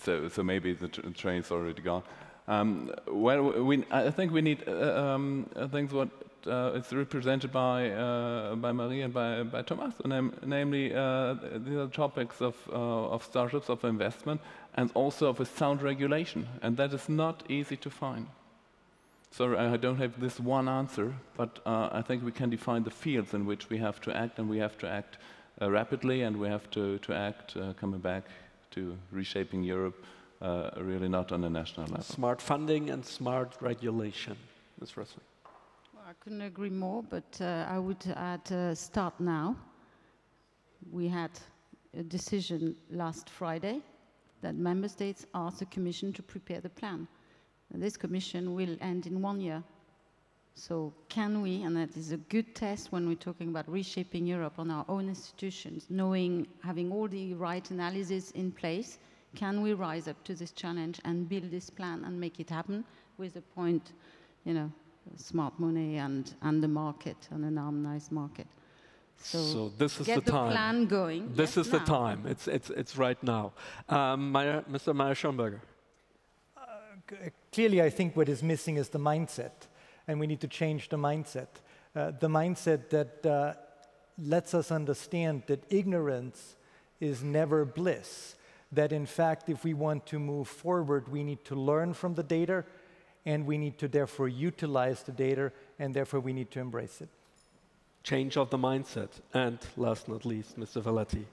so so maybe the train's already gone. Um, well, we, I think we need uh, um, things what uh, is represented by uh, by Marie and by by Thomas, nam namely uh, the topics of uh, of startups, of investment, and also of a sound regulation, and that is not easy to find. So I don't have this one answer, but uh, I think we can define the fields in which we have to act, and we have to act rapidly, and we have to to act coming back to reshaping Europe uh, really not on a national level. Smart funding and smart regulation. Ms. Rusling. I couldn't agree more, but uh, I would add uh, start now. We had a decision last Friday that member states asked the Commission to prepare the plan. And this Commission will end in one year. So can we, and that is a good test when we're talking about reshaping Europe on our own institutions, knowing, having all the right analysis in place, can we rise up to this challenge and build this plan and make it happen with a point, you know, smart money and, and the market and an harmonized market. So, so this is the, the time. plan going. This yes, is now. the time. It's, it's, it's right now. Um, Mayer, Mr. Mayer-Schönberger. Uh, clearly, I think what is missing is the mindset, and we need to change the mindset. Uh, the mindset that uh, lets us understand that ignorance is never bliss that in fact, if we want to move forward, we need to learn from the data and we need to therefore utilize the data and therefore we need to embrace it. Change of the mindset. And last but not least, Mr. Valletti.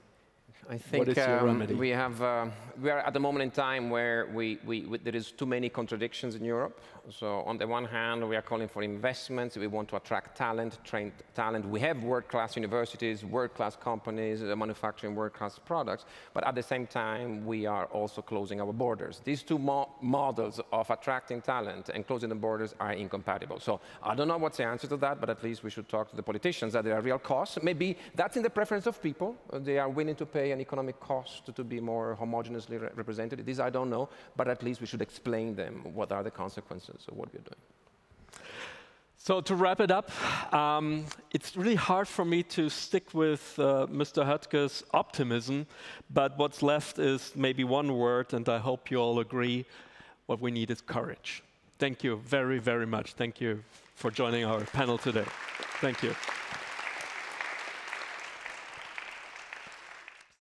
I think um, we have uh, we are at the moment in time where we, we, we, there is too many contradictions in Europe. So on the one hand, we are calling for investments. We want to attract talent, train talent. We have world-class universities, world-class companies, uh, manufacturing world-class products. But at the same time, we are also closing our borders. These two mo models of attracting talent and closing the borders are incompatible. So I don't know what's the answer to that, but at least we should talk to the politicians that there are real costs. Maybe that's in the preference of people. They are willing to pay an economic cost to be more homogeneously re represented. This I don't know, but at least we should explain them what are the consequences of what we're doing. So to wrap it up, um, it's really hard for me to stick with uh, Mr. Höttges' optimism, but what's left is maybe one word, and I hope you all agree, what we need is courage. Thank you very, very much. Thank you for joining our panel today. Thank you.